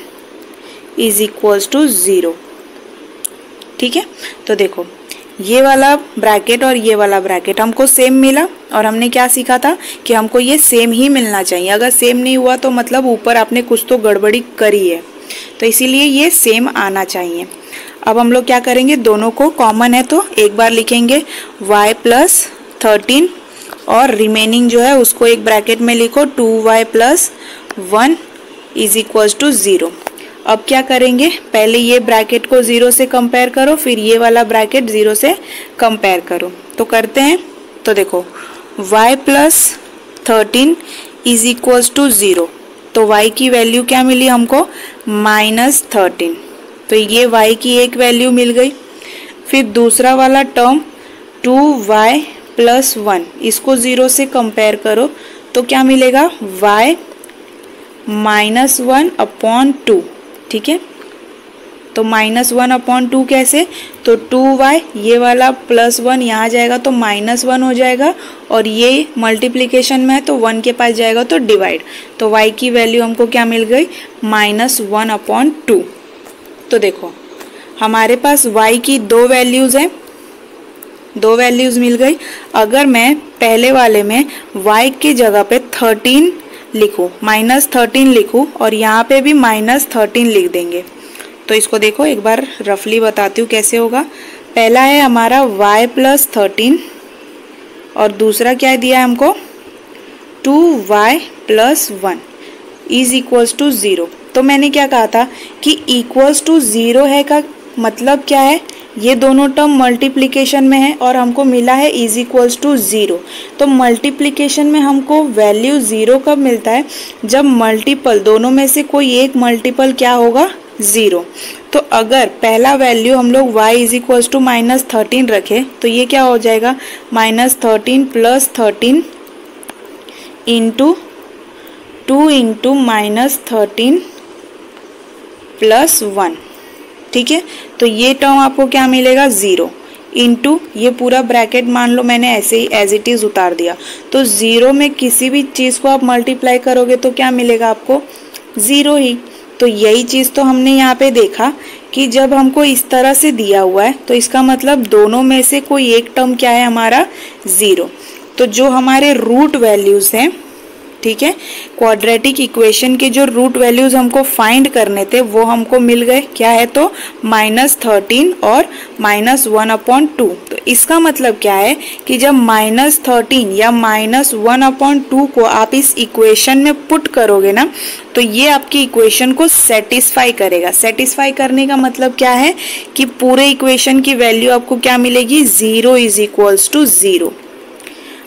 is equals to zero ठीक है? तो देखो ये वाला ब्रैकेट और ये वाला ब्रैकेट हमको सेम मिला और हमने क्या सीखा था कि हमको ये सेम ही मिलना चाहिए। अगर सेम नहीं हुआ तो मतलब ऊपर आपने कुछ तो गड़बड़ी करी है। तो इसीलिए ये सेम आना चाहिए। अब हम लोग क्या करेंगे? दोनों को कॉमन है तो एक बार लिखेंगे y प्लस थर्टीन और रिमेनिंग जो है उसको एक ब्रैकेट में लिखो two y plus one is equals to zero अब क्या करेंगे? पहले ये ब्रैकेट को ज़ीरो से कंपेयर करो, फिर ये वाला ब्रैकेट ज़ीरो से कंपेयर करो। तो करते हैं तो देखो, y plus thirteen is equals to zero तो y की वैल्यू क्या मिली हमको? माइनस थर्टीन तो ये y की एक वैल्यू मिल गई। फिर दूसरा वाला term two y plus one इसको ज़ीरो से कंपेयर करो तो क्या मिलेगा? y minus one upon two ठीक है? तो माइनस वन अपॉन टू कैसे? तो टू वाई ये वाला प्लस वन यहाँ जाएगा तो माइनस वन हो जाएगा और ये मल्टीप्लीकेशन में है तो वन के पास जाएगा तो डिवाइड तो वाई की वैल्यू हमको क्या मिल गई? माइनस वन अपॉन टू तो देखो, हमारे पास वाई की दो वैल्यूज़ हैं। दो वैल्यूज़ मिल गई। अगर मैं पहले वाले में वाई की जगह पे थर्टीन लिखूँ। माइनस थर्टीन लिखूँ और यहाँ पे भी माइनस थर्टीन लिख देंगे। तो इसको देखो, एक बार रफली बताती हूँ कैसे होगा। पहला है हमारा y प्लस थर्टीन और दूसरा क्या दिया है हमको? Two y plus one is equals to zero तो मैंने क्या कहा था कि इक्वल्स टू ज़ीरो है का मतलब क्या है? ये दोनों टर्म मल्टीप्लिकेशन में है और हमको मिला है इज़ इक्वल्स टू ज़ीरो तो मल्टीप्लिकेशन में हमको वैल्यू ज़ीरो कब मिलता है? जब मल्टीपल दोनों में से कोई एक मल्टीपल क्या होगा? ज़ीरो तो अगर पहला वैल्यू हम लोग y is equals to minus thirteen रखें तो ये क्या हो जाएगा? Minus thirteen plus thirteen into two into minus thirteen plus one ठीक है? तो ये टर्म आपको क्या मिलेगा? ज़ीरो इंटू ये पूरा ब्रैकेट मान लो मैंने ऐसे ही एज इट इज़ उतार दिया। तो ज़ीरो में किसी भी चीज़ को आप मल्टीप्लाई करोगे तो क्या मिलेगा आपको? ज़ीरो ही। तो यही चीज़ तो हमने यहाँ पे देखा कि जब हमको इस तरह से दिया हुआ है तो इसका मतलब दोनों में से कोई एक टर्म क्या है? हमारा ज़ीरो तो जो हमारे रूट वैल्यूज़ हैं ठीक है? क्वाड्रेटिक इक्वेशन के जो रूट वैल्यूज़ हमको फाइंड करने थे, वो हमको मिल गए। क्या है तो? माइनस थर्टीन और माइनस वन अपॉन टू तो इसका मतलब क्या है कि जब माइनस थर्टीन या माइनस वन अपॉन टू को आप इस इक्वेशन में पुट करोगे ना तो ये आपकी इक्वेशन को सेटिस्फाई करेगा। सेटिस्फाई करने का मतलब क्या है कि पूरे इक्वेशन की वैल्यू आपको क्या मिलेगी? Zero is equals to zero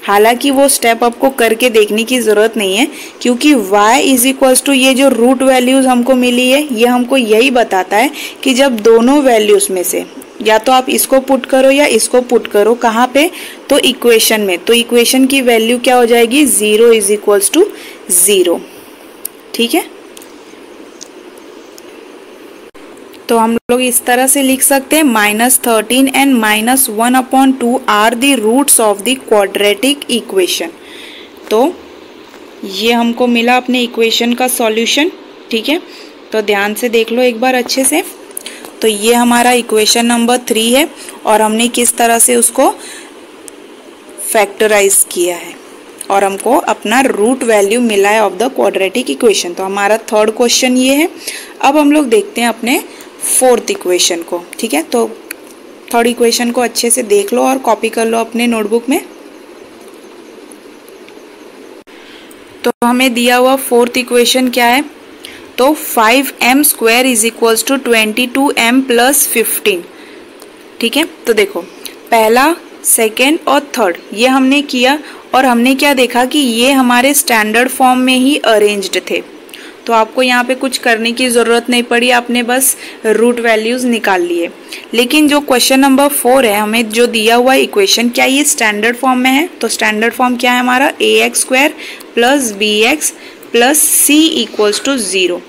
हालाँकि वो स्टेप आपको करके देखने की ज़रूरत नहीं है, क्योंकि y इज़ इक्वल्स टू ये जो रूट वैल्यूज़ हमको मिली है, ये हमको यही बताता है कि जब दोनों वैल्यूज़ में से, या तो आप इसको पुट करो या इसको पुट करो, कहाँ पे? तो इक्वेशन में। तो इक्वेशन की वैल्यू क्या हो जाएगी? Zero is equals to zero ठीक है? तो हम लोग इस तरह से लिख सकते हैं minus thirteen and minus one upon two are the roots of the quadratic equation तो ये हमको मिला अपने इक्वेशन का सॉल्यूशन ठीक है? तो ध्यान से देख लो एक बार अच्छे से। तो ये हमारा इक्वेशन नंबर थ्री है और हमने किस तरह से उसको फैक्टराइज किया है और हमको अपना रूट वैल्यू मिला है ऑफ़ द क्वाड्रेटिक इक्वेशन तो हमारा थर्ड क्वेश्चन ये है। अब हम लोग देखते हैं अपने फोर्थ इक्वेशन को, ठीक है? तो थर्ड इक्वेशन को अच्छे से देख लो और कॉपी कर लो अपने नोटबुक में। तो हमें दिया हुआ फोर्थ इक्वेशन क्या है? तो five m square is equals to twenty two m plus fifteen, ठीक है? तो देखो, पहला, सेकेंड और थर्ड, ये हमने किया और हमने क्या देखा कि ये हमारे स्टैंडर्ड फॉर्म में ही अरेंज्ड थे। तो आपको यहाँ पे कुछ करने की ज़रूरत नहीं पड़ी, आपने बस रूट वैल्यूज़ निकाल लिए। लेकिन जो क्वेश्चन नंबर फोर है, हमें जो दिया हुआ इक्वेशन क्या ये स्टैंडर्ड फॉर्म में है? तो स्टैंडर्ड फॉर्म क्या है हमारा? A x square plus b x plus c equals to zero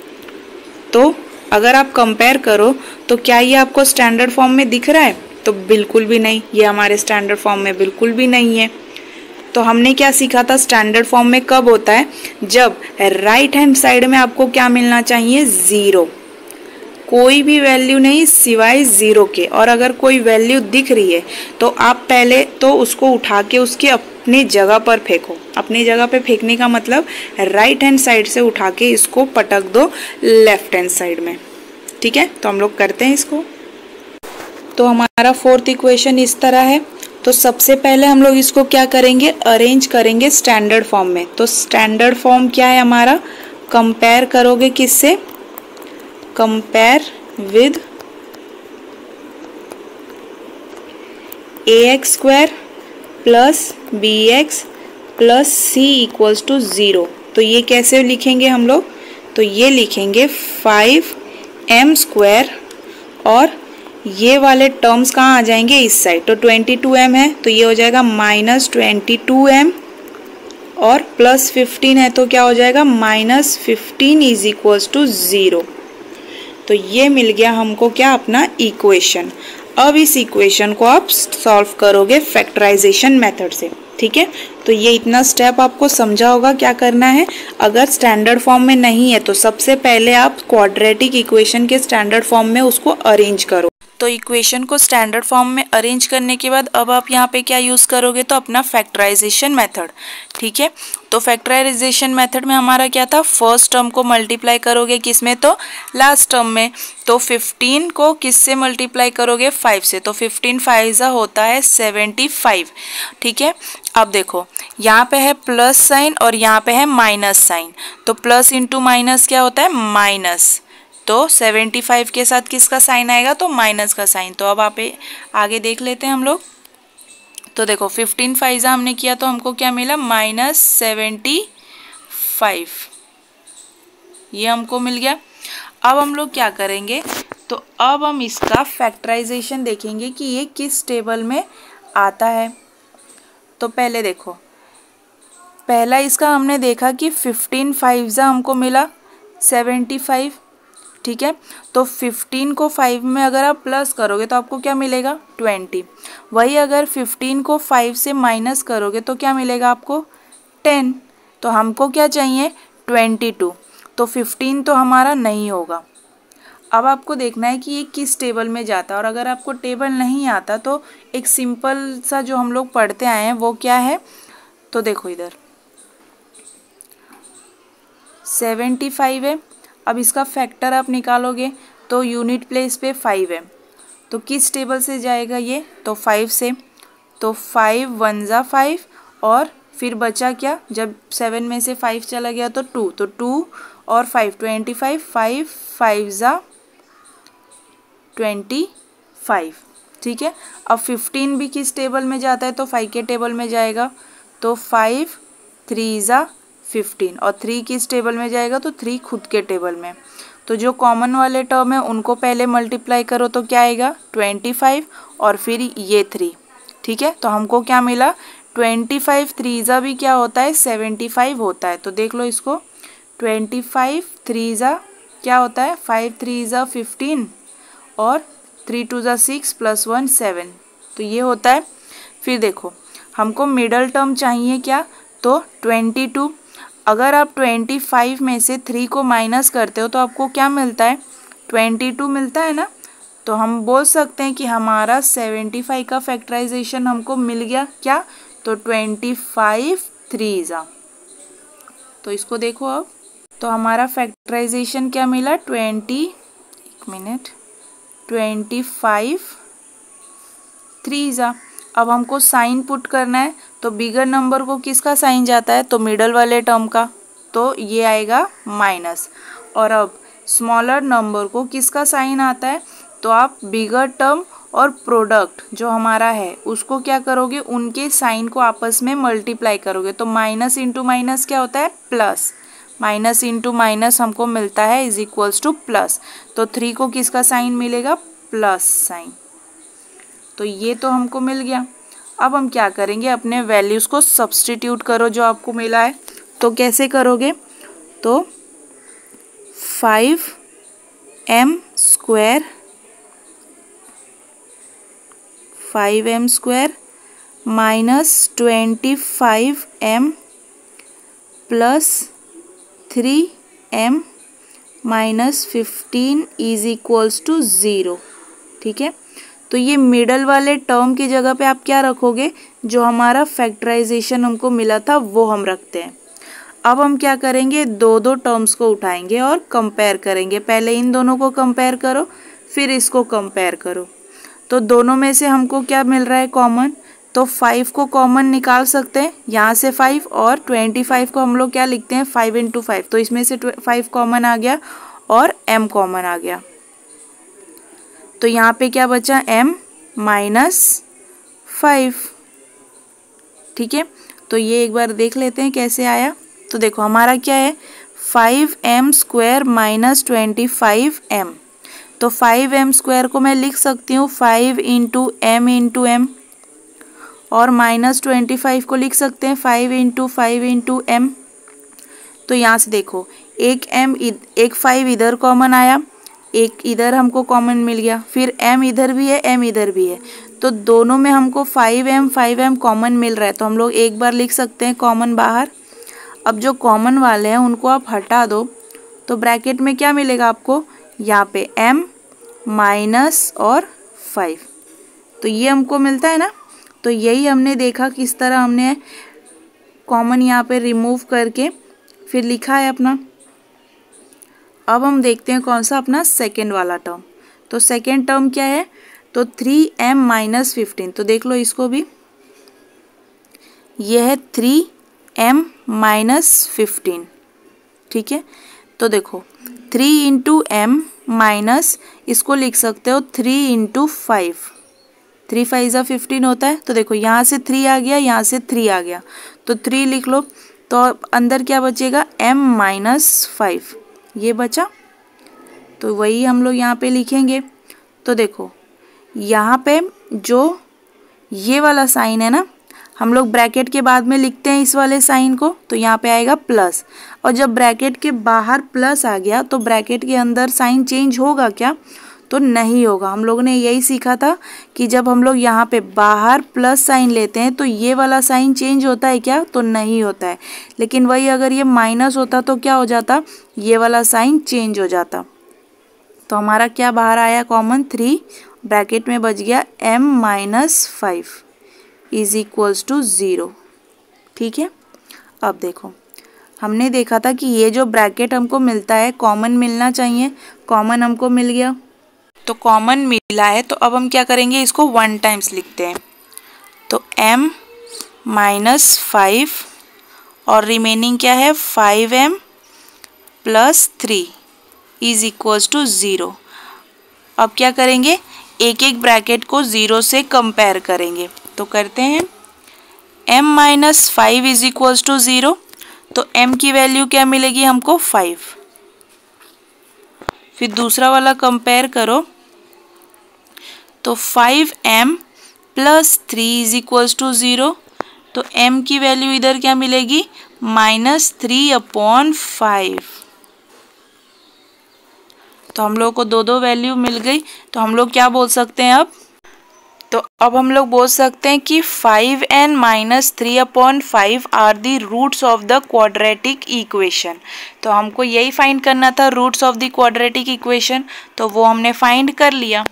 तो अगर आप कंपेयर करो तो क्या ये आपको स्टैंडर्ड फॉर्म में दिख रहा है? तो बिल्कुल भी नहीं। ये हमारे स्टैंडर्ड फॉर्म में बिल्कुल भी नहीं है। तो हमने क्या सीखा था? स्टैंडर्ड फॉर्म में कब होता है? जब राइट हैंड साइड में आपको क्या मिलना चाहिए? ज़ीरो कोई भी वैल्यू नहीं, सिवाय ज़ीरो के। और अगर कोई वैल्यू दिख रही है तो आप पहले तो उसको उठा के उसके अपनी जगह पर फेंको। अपनी जगह पे फेंकने का मतलब राइट हैंड साइड से उठा के इसको पटक दो लेफ़्ट हैंड साइड में। ठीक है? तो हम लोग करते हैं इसको। तो हमारा फोर्थ इक्वेशन इस तरह है। तो सबसे पहले हम लोग इसको क्या करेंगे? अरेंज करेंगे स्टैंडर्ड फॉर्म में। तो स्टैंडर्ड फॉर्म क्या है हमारा? कंपेयर करोगे किससे? Compare with a x square plus b x plus c equals to zero तो ये कैसे लिखेंगे हम लोग? तो ये लिखेंगे फाइव एम स्क्वायर और ये वाले टर्म्स कहाँ आ जाएँगे? इस साइड तो ट्वेंटी टू एम है तो ये हो जाएगा माइनस ट्वेंटी टू एम और प्लस फिफ्टीन है तो क्या हो जाएगा? Minus fifteen is equals to zero तो ये मिल गया हमको क्या? अपना इक्वेशन अब इस इक्वेशन को आप सॉल्व करोगे फैक्टराइजेशन मेथड से, ठीक है? तो ये इतना स्टेप आपको समझा होगा क्या करना है। अगर स्टैंडर्ड फॉर्म में नहीं है तो सबसे पहले आप क्वाड्रेटिक इक्वेशन के स्टैंडर्ड फॉर्म में उसको अरेंज करो। तो इक्वेशन को स्टैंडर्ड फॉर्म में अरेंज करने के बाद अब आप यहाँ पे क्या यूज़ करोगे? तो अपना फैक्टराइजेशन मेथड ठीक है? तो फैक्टराइजेशन मेथड में हमारा क्या था? फ़र्स्ट टर्म को मल्टीप्लाई करोगे किसमें तो लास्ट टर्म में। तो 15 को किस से मल्टीप्लाई करोगे? 5 से। तो 15 फाइजा होता है 75 ठीक है? अब देखो, यहाँ पे है प्लस साइन और यहाँ पे है माइनस साइन तो प्लस इंटू माइनस क्या होता है? माइनस तो 75 के साथ किसका साइन आएगा? तो माइनस का साइन। तो अब आप आगे देख लेते हैं हम लोग। तो देखो 15 फाइजा हमने किया तो हमको क्या मिला? Minus seventy five. ये हमको मिल गया। अब हम लोग क्या करेंगे? तो अब हम इसका फैक्टराइजेशन देखेंगे कि ये किस टेबल में आता है। तो पहले देखो, पहला इसका हमने देखा कि 15 फाइवज़ा हमको मिला 75 ठीक है? तो 15 को 5 में अगर आप प्लस करोगे तो आपको क्या मिलेगा? 20 वही अगर 15 को 5 से माइनस करोगे तो क्या मिलेगा आपको? 10 तो हमको क्या चाहिए? 22 तो 15 तो हमारा नहीं होगा। अब आपको देखना है कि ये किस टेबल में जाता है। और अगर आपको टेबल नहीं आता तो एक सिंपल सा जो हम लोग पढ़ते आए हैं वो क्या है? तो देखो इधर। सेवेंटी फाइव है। अब इसका फैक्टर आप निकालोगे तो यूनिट प्लेस पे फाइव है। तो किस टेबल से जाएगा ये? तो फाइव से। तो फाइव वन ज़ा फाइव और फिर बचा क्या? जब सेवन में से फाइव चला गया तो टू तो टू और five twenty five five five ज़ा ट्वेंटी फाइव ठीक है? अब फिफ्टीन भी किस टेबल में जाता है? तो फाइव के टेबल में जाएगा। तो फाइव थ्री ज़ा फिफ्टीन और थ्री किस टेबल में जाएगा? तो थ्री खुद के टेबल में। तो जो कॉमन वाले टर्म है, उनको पहले मल्टीप्लाई करो तो क्या आएगा? ट्वेंटी फाइव और फिर ये थ्री ठीक है? तो हमको क्या मिला? ट्वेंटी फाइव थ्री ज़ा भी क्या होता है? सेवेंटी फाइव होता है। तो देख लो इसको। ट्वेंटी फाइव थ्री ज़ा क्या होता है? फाइव थ्री ज़ा फिफ्टीन और थ्री टू ज़ा सिक्स प्लस वन सेवन तो ये होता है। फिर देखो, हमको मिडल टर्म चाहिए क्या? तो ट्वेंटी टू अगर आप ट्वेंटी फाइव में से थ्री को माइनस करते हो तो आपको क्या मिलता है? ट्वेंटी टू मिलता है ना? तो हम बोल सकते हैं कि हमारा सेवेंटी फाइव का फैक्टराइजेशन हमको मिल गया क्या? तो ट्वेंटी फाइव थ्री ज़ा। तो इसको देखो अब। तो हमारा फैक्टराइजेशन क्या मिला? ट्वेंटी एक मिनट ट्वेंटी फाइव थ्री ज़ा। अब हमको साइन पुट करना है तो बिगर नंबर को किसका साइन जाता है? तो मिडल वाले टर्म का। तो ये आएगा माइनस और अब स्मॉलर नंबर को किसका साइन आता है? तो आप बिगर टर्म और प्रोडक्ट जो हमारा है, उसको क्या करोगे? उनके साइन को आपस में मल्टीप्लाई करोगे। तो माइनस इंटू माइनस क्या होता है? प्लस माइनस इंटू माइनस हमको मिलता है इज़ इक्वल्स टू प्लस तो थ्री को किसका साइन मिलेगा? Plus sign. तो ये तो हमको मिल गया। अब हम क्या करेंगे? अपने वैल्यूज़ को सब्सटीट्यूट करो जो आपको मिला है। तो कैसे करोगे? तो five m square five m square minus twenty five m plus three m minus fifteen is equals to zero ठीक है? तो ये मिडल वाले टर्म की जगह पे आप क्या रखोगे? जो हमारा फैक्टराइजेशन हमको मिला था, वो हम रखते हैं। अब हम क्या करेंगे? दो दो टर्म्स को उठाएँगे और कंपेयर करेंगे। पहले इन दोनों को कंपेयर करो, फिर इसको कंपेयर करो। तो दोनों में से हमको क्या मिल रहा है कॉमन तो फाइव को कॉमन निकाल सकते हैं, यहाँ से फाइव और ट्वेंटी फाइव को हम लोग क्या लिखते हैं? फाइव इंटू फाइव तो इसमें से फाइव कॉमन आ गया और एम कॉमन आ गया। तो यहाँ पे क्या बचा? M माइनस फाइव ठीक है? तो ये एक बार देख लेते हैं कैसे आया। तो देखो, हमारा क्या है? Five m square minus twenty five m तो फाइव एम स्क्वायर को मैं लिख सकती हूँ five into m into m और माइनस ट्वेंटी फाइव को लिख सकते हैं five into five into m तो यहाँ से देखो, एक एम एक फाइव इधर कॉमन आया। एक इधर हमको कॉमन मिल गया, फिर एम इधर भी है एम इधर भी है। तो दोनों में हमको five m five m common मिल रहा है। तो हम लोग एक बार लिख सकते हैं कॉमन बाहर। अब जो कॉमन वाले हैं, उनको आप हटा दो। तो ब्रैकेट में क्या मिलेगा आपको? यहाँ पे m माइनस और फाइव तो ये हमको मिलता है ना? तो यही हमने देखा किस तरह हमने कॉमन यहाँ पे रिमूव करके फिर लिखा है अपना। अब हम देखते हैं कौन सा अपना सेकेंड वाला टर्म तो सेकेंड टर्म क्या है? तो थ्री एम माइनस फिफ्टीन तो देख लो इसको भी. यह है थ्री एम माइनस फिफ्टीन ठीक है? तो देखो थ्री इंटू एम माइनस इसको लिख सकते हो three into five three five ज़ा फिफ्टीन होता है. तो देखो, यहाँ से थ्री आ गया, यहाँ से थ्री आ गया. तो थ्री लिख लो. तो अंदर क्या बचेगा? एम माइनस फाइव ये बचा। तो वही हम लोग यहाँ पे लिखेंगे। तो देखो, यहाँ पे जो ये वाला साइन है ना, हम लोग ब्रैकेट के बाद में लिखते हैं इस वाले साइन को तो यहाँ पे आएगा प्लस। और जब ब्रैकेट के बाहर प्लस आ गया तो ब्रैकेट के अंदर साइन चेंज होगा क्या? तो नहीं होगा। हम लोगों ने यही सीखा था कि जब हम लोग यहाँ पे बाहर प्लस साइन लेते हैं तो ये वाला साइन चेंज होता है क्या? तो नहीं होता है। लेकिन वही अगर ये माइनस होता तो क्या हो जाता? ये वाला साइन चेंज हो जाता। तो हमारा क्या बाहर आया कॉमन थ्री ब्रैकेट में बच गया m minus five is equals to zero ठीक है? अब देखो। हमने देखा था कि ये जो ब्रैकेट हमको मिलता है कॉमन मिलना चाहिए। कॉमन हमको मिल गया। तो कॉमन मिला है तो अब हम क्या करेंगे, इसको वन टाइम्स लिखते हैं। तो m माइनस फाइव और रिमेनिंग क्या है five m plus three is equals to zero अब क्या करेंगे एक एक ब्रैकेट को ज़ीरो से कंपेयर करेंगे। तो करते हैं, m minus five is equals to zero तो m की वैल्यू क्या मिलेगी हमको फाइव फिर दूसरा वाला कंपेयर करो तो five m plus three is equals to zero तो m की वैल्यू इधर क्या मिलेगी? माइनस थ्री अपॉन फाइव तो हम लोग को दो दो वैल्यू मिल गई। तो हम लोग क्या बोल सकते हैं अब? तो अब हम लोग बोल सकते हैं कि five n minus three upon five are the roots of the quadratic equation तो हमको यही फाइंड करना था roots of the quadratic equation तो वो हमने फाइंड कर लिया।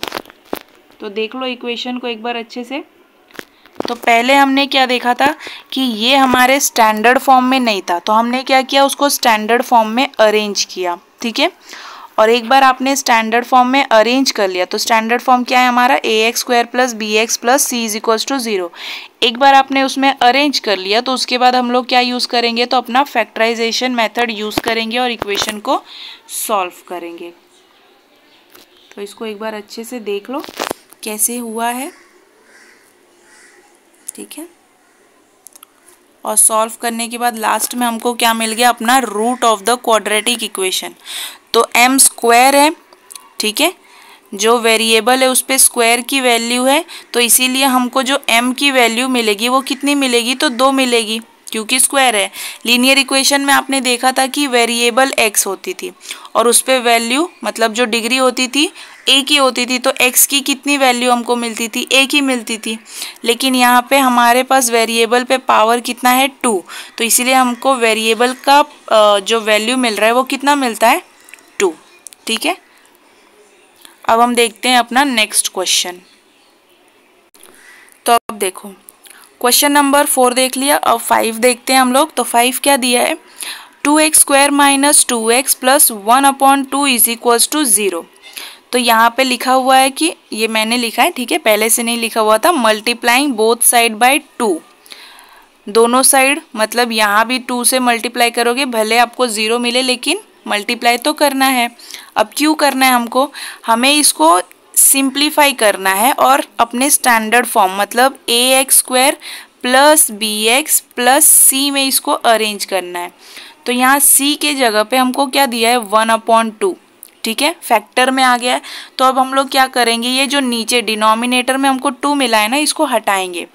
तो देख लो इक्वेशन को एक बार अच्छे से। तो पहले हमने क्या देखा था कि ये हमारे स्टैंडर्ड फॉर्म में नहीं था तो हमने क्या किया, उसको स्टैंडर्ड फॉर्म में अरेंज किया, ठीक है? और एक बार आपने स्टैंडर्ड फॉर्म में अरेंज कर लिया तो स्टैंडर्ड फॉर्म क्या है हमारा? A x square plus b x plus c is equals to zero एक बार आपने उसमें अरेंज कर लिया तो उसके बाद हम लोग क्या यूज़ करेंगे? तो अपना फैक्टराइजेशन मेथड यूज़ करेंगे और इक्वेशन को सॉल्व करेंगे। तो इसको एक बार अच्छे से देख लो। कैसे हुआ है? ठीक है। और सॉल्व करने के बाद लास्ट में हमको क्या मिल गया? अपना root of the quadratic equation तो एम स्क्वायर है, ठीक है? जो वेरिएबल है, उस पर स्क्वायर की वैल्यू है तो इसीलिए हमको जो एम की वैल्यू मिलेगी, वो कितनी मिलेगी? तो दो मिलेगी, क्योंकि स्क्वायर है। लीनियर इक्वेशन में आपने देखा था कि वेरिएबल एक्स होती थी, और उस पर वैल्यू मतलब जो डिग्री होती थी एक ही होती थी तो एक्स की कितनी वैल्यू हमको मिलती थी? एक ही मिलती थी। लेकिन यहाँ पे हमारे पास वेरिएबल पे पावर कितना है? टू तो इसीलिए हमको वेरिएबल का जो वैल्यू मिल रहा है वो कितना मिलता है? टू ठीक है? अब हम देखते हैं अपना नेक्स्ट क्वेश्चन तो अब देखो। क्वेश्चन नंबर फोर देख लिया, अब फाइव देखते हैं हम लोग। तो फाइव क्या दिया है? Two x square minus two x plus one upon two is equals to zero तो यहाँ पे लिखा हुआ है कि ये मैंने लिखा है, ठीक है? पहले से नहीं लिखा हुआ था। Multiplying both side by two दोनों साइड मतलब यहाँ भी टू से मल्टीप्लाई करोगे, भले आपको ज़ीरो मिले, लेकिन मल्टीप्लाई तो करना है। अब क्यों करना है हमको? हमें इसको सिंप्लीफाई करना है और अपने स्टैंडर्ड फॉर्म मतलब a x square plus b x plus c में इसको अरेंज करना है। तो यहाँ सी के जगह पे हमको क्या दिया है? वन अपॉन टू ठीक है? फैक्टर में आ गया है। तो अब हम लोग क्या करेंगे? ये जो नीचे डिनोमिनेटर में हमको टू मिला है ना, इसको हटाएँगे।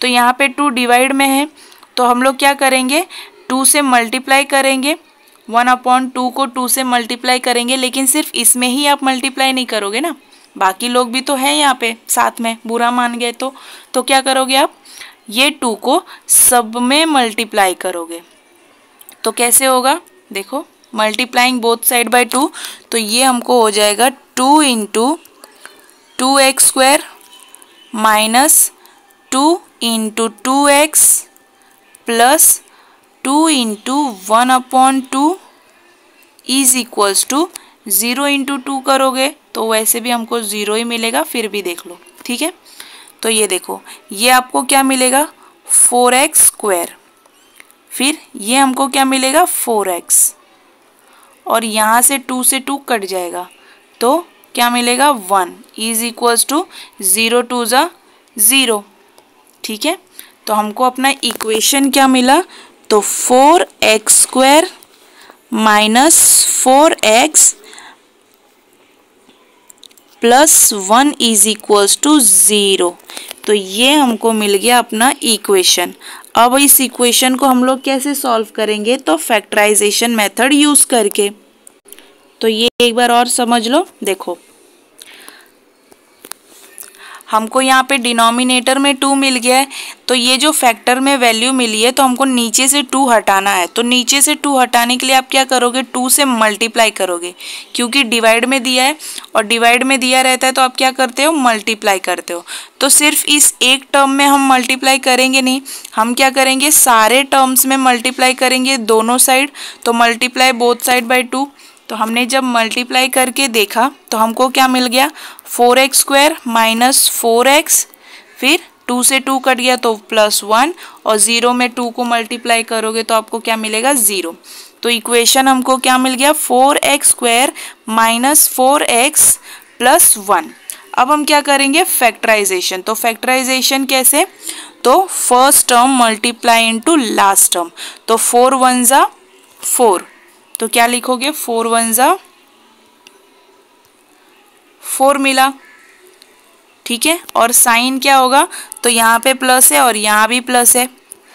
तो यहाँ पे टू डिवाइड में है। तो हम लोग क्या करेंगे? टू से मल्टीप्लाई करेंगे। वन अपॉन टू को टू से मल्टीप्लाई करेंगे। लेकिन सिर्फ़ इसमें ही आप मल्टीप्लाई नहीं करोगे ना। बाकी लोग भी तो हैं यहाँ पे, साथ में, बुरा मान गए तो। तो क्या करोगे आप? ये टू को सब में मल्टीप्लाई करोगे। तो कैसे होगा? देखो। Multiplying both side by two तो ये हमको हो जाएगा two into two x square minus two into two x plus two into one upon two is equals to zero into two करोगे तो वैसे भी हमको ज़ीरो ही मिलेगा, फिर भी देख लो, ठीक है? तो ये देखो, ये आपको क्या मिलेगा? फोर एक्स स्क्वायर फिर ये हमको क्या मिलेगा? फोर एक्स और यहाँ से टू से टू कट जाएगा। तो क्या मिलेगा? One is equals to zero two ज़ा ज़ीरो ठीक है? तो हमको अपना इक्वेशन क्या मिला? तो four x square minus four x plus one is equals to zero तो ये हमको मिल गया अपना इक्वेशन अब इस इक्वेशन को हम लोग कैसे सॉल्व करेंगे? तो फैक्टराइजेशन मेथड यूज़ करके। तो ये एक बार और समझ लो, देखो। हमको यहाँ पे डिनोमिनेटर में टू मिल गया है तो ये जो फैक्टर में वैल्यू मिली है तो हमको नीचे से टू हटाना है। तो नीचे से टू हटाने के लिए आप क्या करोगे? टू से मल्टीप्लाई करोगे, क्योंकि डिवाइड में दिया है, और डिवाइड में दिया रहता है तो आप क्या करते हो? मल्टीप्लाई करते हो। तो सिर्फ़ इस एक टर्म में हम मल्टीप्लाई करेंगे नहीं, हम क्या करेंगे? सारे टर्म्स में मल्टीप्लाई करेंगे दोनों साइड तो multiply both side by two तो हमने जब मल्टीप्लाई करके देखा तो हमको क्या मिल गया? Four x square minus four x फिर टू से टू कट गया तो प्लस वन और ज़ीरो में टू को मल्टीप्लाई करोगे तो आपको क्या मिलेगा? ज़ीरो तो इक्वेशन हमको क्या मिल गया? Four x square minus four x plus one अब हम क्या करेंगे? फैक्टराइजेशन तो फैक्टराइजेशन कैसे? तो first term multiply into last term तो फोर वन ज़ा फोर तो क्या लिखोगे? फोर वन ज़ा। फोर मिला। ठीक है? और साइन क्या होगा? तो यहाँ पे प्लस है और यहाँ भी प्लस है।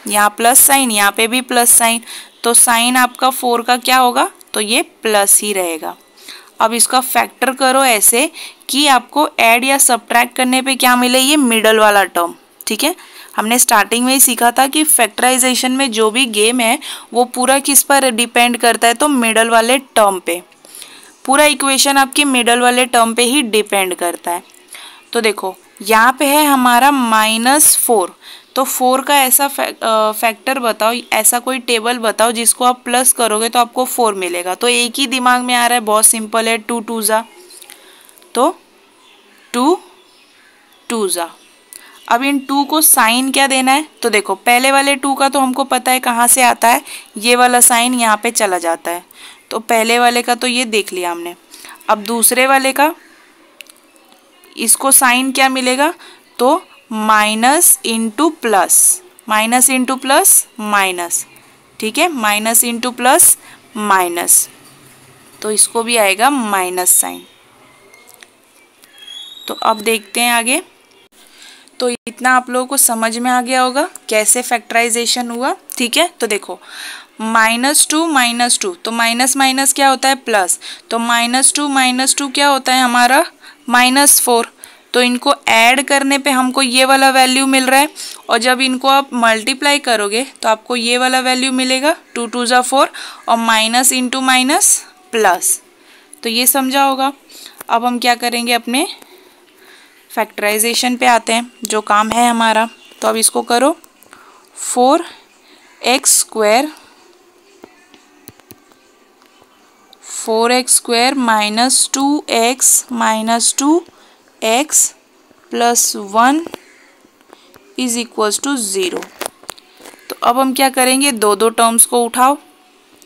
यहाँ प्लस साइन, यहाँ पे भी प्लस साइन। तो साइन आपका फोर का क्या होगा? तो ये प्लस ही रहेगा। अब इसका फैक्टर करो ऐसे कि आपको ऐड या सब्ट्रैक्ट करने पे क्या मिले? ये मिडल वाला टर्म। ठीक है? हमने स्टार्टिंग में ही सीखा था कि फैक्टराइजेशन में जो भी गेम है, वो पूरा किस पर डिपेंड करता है तो मिडल वाले टर्म पे। पूरा इक्वेशन आपकी मिडल वाले टर्म पे ही डिपेंड करता है। तो देखो, यहाँ पे है हमारा माइनस फोर तो फोर का ऐसा फैक्टर बताओ, ऐसा कोई टेबल बताओ, जिसको आप प्लस करोगे तो आपको फोर मिलेगा। तो एक ही दिमाग में आ रहा है, बहुत सिंपल है टू टू ज़ा। तो टू टू ज़ा। अब इन टू को साइन क्या देना है? तो देखो, पहले वाले टू का तो हमको पता है कहाँ से आता है। ये वाला साइन यहाँ पे चला जाता है। तो पहले वाले का तो ये देख लिया हमने। अब दूसरे वाले का, इसको साइन क्या मिलेगा? तो minus into plus. Minus into plus, minus. ठीक है? Minus into plus, minus. तो इसको भी आएगा माइनस साइन। तो अब देखते हैं आगे। तो इतना आप लोगों को समझ में आ गया होगा कैसे फैक्टराइजेशन हुआ, ठीक है? तो देखो माइनस टू माइनस टू तो माइनस माइनस क्या होता है? प्लस तो माइनस टू माइनस टू क्या होता है हमारा? माइनस फोर तो इनको ऐड करने पे हमको ये वाला वैल्यू मिल रहा है और जब इनको आप मल्टीप्लाई करोगे तो आपको ये वाला वैल्यू मिलेगा टू टू ज़ा फोर और माइनस इंटू माइनस प्लस तो ये समझा होगा। अब हम क्या करेंगे अपने? फैक्टराइजेशन पे आते हैं, जो काम है हमारा। तो अब इसको करो। Four x square, four x square minus two x minus two x plus one is equals to zero. तो अब हम क्या करेंगे? दो दो टर्म्स को उठाओ,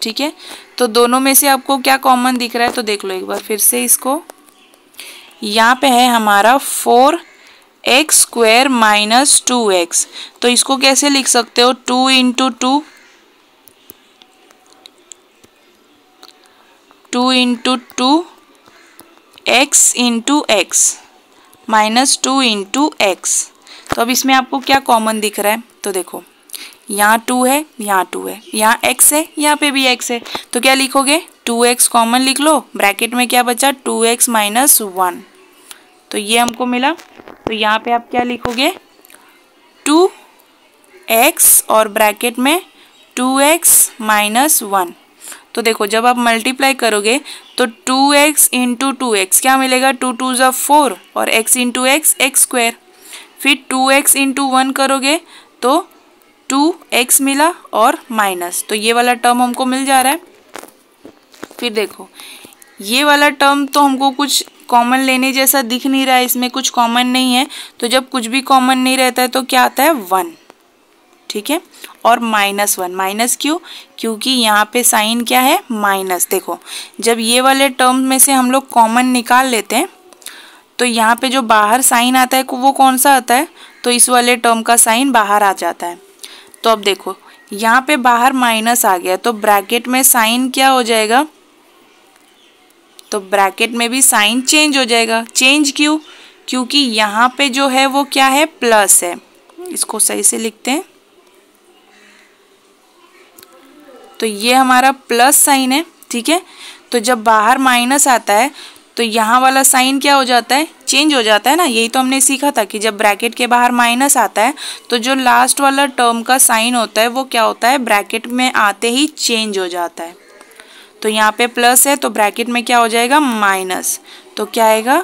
ठीक है? तो दोनों में से आपको क्या कॉमन दिख रहा है तो देख लो एक बार फिर से इसको। यहाँ पे है हमारा four x square minus two x. तो इसको कैसे लिख सकते हो? Two into two. Two into two x into x minus two into x. तो अब इसमें आपको क्या कॉमन दिख रहा है? तो देखो, यहाँ टू है, यहाँ टू है, यहाँ एक्स है, यहाँ पे भी एक्स है। तो क्या लिखोगे? टू एक्स कॉमन लिख लो, ब्रैकेट में क्या बचा? Two x minus one. तो ये हमको मिला। तो यहाँ पे आप क्या लिखोगे? टू एक्स और ब्रैकेट में टू एक्स माइनस वन। तो देखो, जब आप मल्टीप्लाई करोगे तो two x into two x क्या मिलेगा? टू टू ज़ा फोर और x into x x square. फिर टू एक्स इंटू वन करोगे तो टू एक्स मिला और माइनस। तो ये वाला टर्म हमको मिल जा रहा है। फिर देखो। ये वाला टर्म तो हमको कुछ कॉमन लेने जैसा दिख नहीं रहा है, इसमें कुछ कॉमन नहीं है। तो जब कुछ भी कॉमन नहीं रहता है तो क्या आता है? वन ठीक है? और माइनस वन माइनस क्यों? क्योंकि यहाँ पे साइन क्या है? माइनस देखो, जब ये वाले टर्म में से हम लोग कॉमन निकाल लेते हैं तो यहाँ पे जो बाहर साइन आता है, वो कौन सा आता है? तो इस वाले टर्म का साइन बाहर आ जाता है। तो अब देखो, यहाँ पे बाहर माइनस आ गया तो ब्रैकेट में साइन क्या हो जाएगा? तो ब्रैकेट में भी साइन चेंज हो जाएगा। चेंज क्यों? क्योंकि यहाँ पे जो है वो क्या है? प्लस है। इसको सही से लिखते हैं। तो ये हमारा प्लस साइन है, ठीक है? तो जब बाहर माइनस आता है तो यहाँ वाला साइन क्या हो जाता है? चेंज हो जाता है ना? यही तो हमने सीखा था कि जब ब्रैकेट के बाहर माइनस आता है तो जो लास्ट वाला टर्म का साइन होता है, वो क्या होता है? ब्रैकेट में आते ही चेंज हो जाता है। तो यहाँ पे प्लस है तो ब्रैकेट में क्या हो जाएगा? माइनस तो क्या आएगा?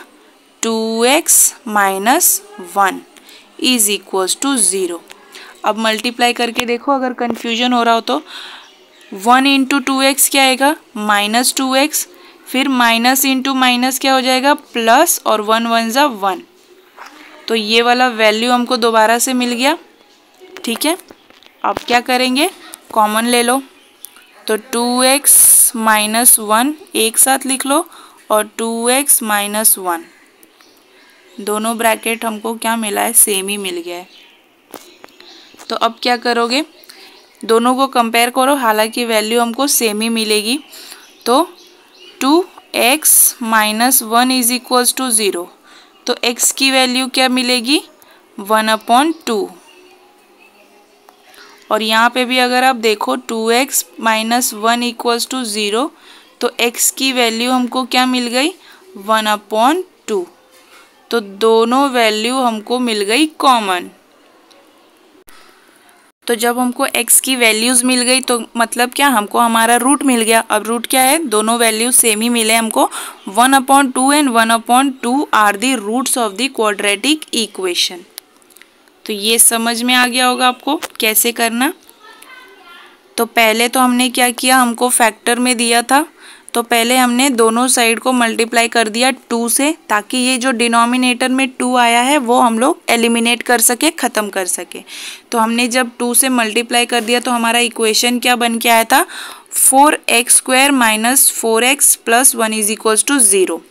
Two x minus one is equals to zero अब मल्टीप्लाई करके देखो, अगर कन्फ्यूज़न हो रहा हो तो। वन इंटू टू एक्स क्या आएगा? माइनस टू एक्स फिर माइनस इंटू माइनस क्या हो जाएगा? प्लस और वन वन ज़ा वन तो ये वाला वैल्यू हमको दोबारा से मिल गया। ठीक है? अब क्या करेंगे? कॉमन ले लो। तो टू एक्स माइनस वन एक साथ लिख लो और टू एक्स माइनस वन दोनों ब्रैकेट हमको क्या मिला है? सेम ही मिल गया है. तो अब क्या करोगे? दोनों को कंपेयर करो, हालाँकि वैल्यू हमको सेम ही मिलेगी. तो two x minus one is equals to zero तो एक्स की वैल्यू क्या मिलेगी? वन अपॉन टू और यहाँ पे भी अगर आप देखो two x minus one equals to zero तो एक्स की वैल्यू हमको क्या मिल गई? वन अपॉन टू तो दोनों वैल्यू हमको मिल गई कॉमन तो जब हमको x की वैल्यूज़ मिल गई तो मतलब क्या? हमको हमारा रूट मिल गया। अब रूट क्या है? दोनों वैल्यू सेम ही मिले हमको। One upon two and one upon two are the roots of the quadratic equation तो ये समझ में आ गया होगा आपको कैसे करना। तो पहले तो हमने क्या किया, हमको फैक्टर में दिया था। तो पहले हमने दोनों साइड को मल्टीप्लाई कर दिया टू से, ताकि ये जो डिनोमिनेटर में टू आया है, वो हम लोग एलिमिनेट कर सके, ख़त्म कर सके। तो हमने जब टू से मल्टीप्लाई कर दिया तो हमारा इक्वेशन क्या बन के आया था? Four x square minus four x plus one is equals to zero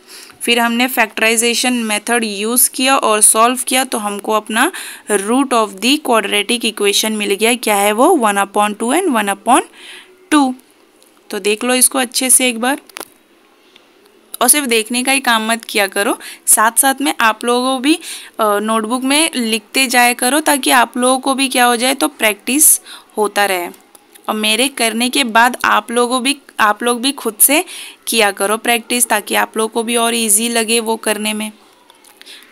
फिर हमने फैक्टराइजेशन मेथड यूज़ किया और सॉल्व किया तो हमको अपना root of the quadratic equation मिल गया। क्या है वो? One upon two and one upon two तो देख लो इसको अच्छे से एक बार। और सिर्फ़ देखने का ही काम मत किया करो। साथ साथ में आप लोगों भी नोटबुक में लिखते जाया करो ताकि आप लोगों को भी क्या हो जाए तो प्रैक्टिस होता रहे। और मेरे करने के बाद आप लोगों भी, आप लोग भी खुद से किया करो प्रैक्टिस ताकि आप लोग को भी और इजी लगे वो करने में।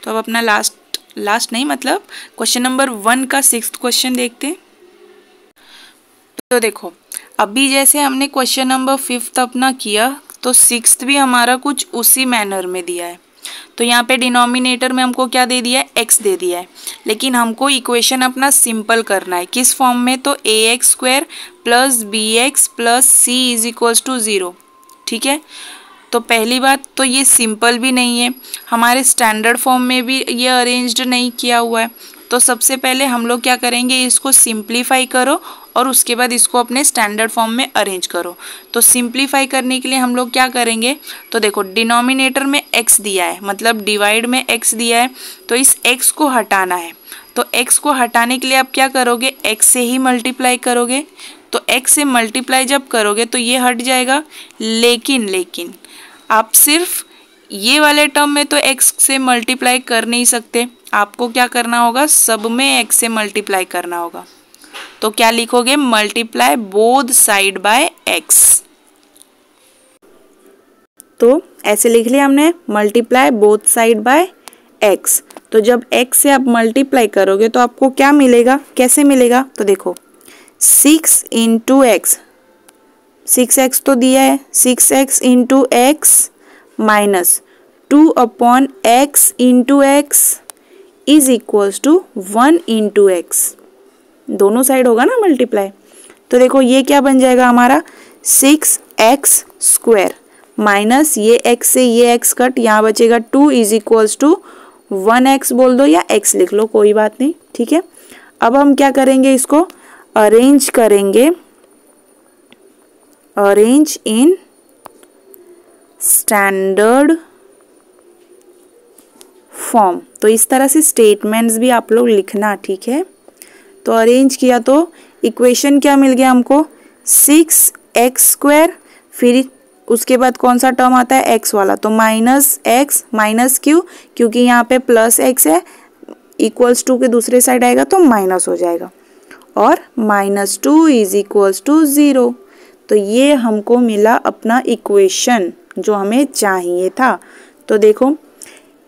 तो अब अपना लास्ट लास्ट नहीं मतलब क्वेश्चन नंबर वन का सिक्स क्वेश्चन देखते हैं। तो देखो, अभी जैसे हमने क्वेश्चन नंबर फिफ्थ अपना किया तो सिक्स भी हमारा कुछ उसी मैनर में दिया है। तो यहाँ पे डिनोमिनेटर में हमको क्या दे दिया है? एक्स दे दिया है। लेकिन हमको इक्वेशन अपना सिंपल करना है। किस फॉर्म में? तो a x square plus b x plus c is equals to zero ठीक है? तो पहली बात तो ये सिंपल भी नहीं है। हमारे स्टैंडर्ड फॉर्म में भी ये अरेंज्ड नहीं किया हुआ है। तो सबसे पहले हम लोग क्या करेंगे, इसको सिंप्लीफाई करो और उसके बाद इसको अपने स्टैंडर्ड फॉर्म में अरेंज करो। तो सिंप्लीफाई करने के लिए हम लोग क्या करेंगे तो देखो डिनोमिनेटर में एक्स दिया है मतलब डिवाइड में एक्स दिया है तो इस एक्स को हटाना है। तो एक्स को हटाने के लिए आप क्या करोगे एक्स से ही मल्टीप्लाई करोगे। तो एक्स से मल्टीप्लाई जब करोगे तो ये हट जाएगा, लेकिन लेकिन आप सिर्फ़ ये वाले टर्म में तो एक्स से मल्टीप्लाई कर नहीं सकते। आपको क्या करना होगा? सब में एक्स से मल्टीप्लाई करना होगा। तो क्या लिखोगे? मल्टीप्लाई बोध साइड बाय एक्स तो ऐसे लिख लिया हमने। Multiply both side by x तो जब एक्स से आप मल्टीप्लाई करोगे तो आपको क्या मिलेगा? कैसे मिलेगा? तो देखो। Six into x six x तो दिया है। Six x into x minus two upon x into x is equals to one into x दोनों साइड होगा ना मल्टीप्लाई तो देखो ये क्या बन जाएगा हमारा? सिक्स एक्स स्क्वायर माइनस ये एक्स से ये एक्स कट यहाँ बचेगा two is equals to one x बोल दो या एक्स लिख लो, कोई बात नहीं, ठीक है? अब हम क्या करेंगे इसको? अरेंज करेंगे। अरेंज इन स्टैंडर्ड फॉर्म तो इस तरह से स्टेटमेंट्स भी आप लोग लिखना, ठीक है? तो अरेंज किया तो इक्वेशन क्या मिल गया हमको? सिक्स एक्स स्क्वायर फिर उसके बाद कौन सा टर्म आता है? एक्स वाला। तो माइनस एक्स माइनस क्यू क्योंकि यहाँ पे प्लस एक्स है इक्वल्स टू के दूसरे साइड आएगा तो माइनस हो जाएगा। और minus two is equals to zero तो ये हमको मिला अपना इक्वेशन जो हमें चाहिए था। तो देखो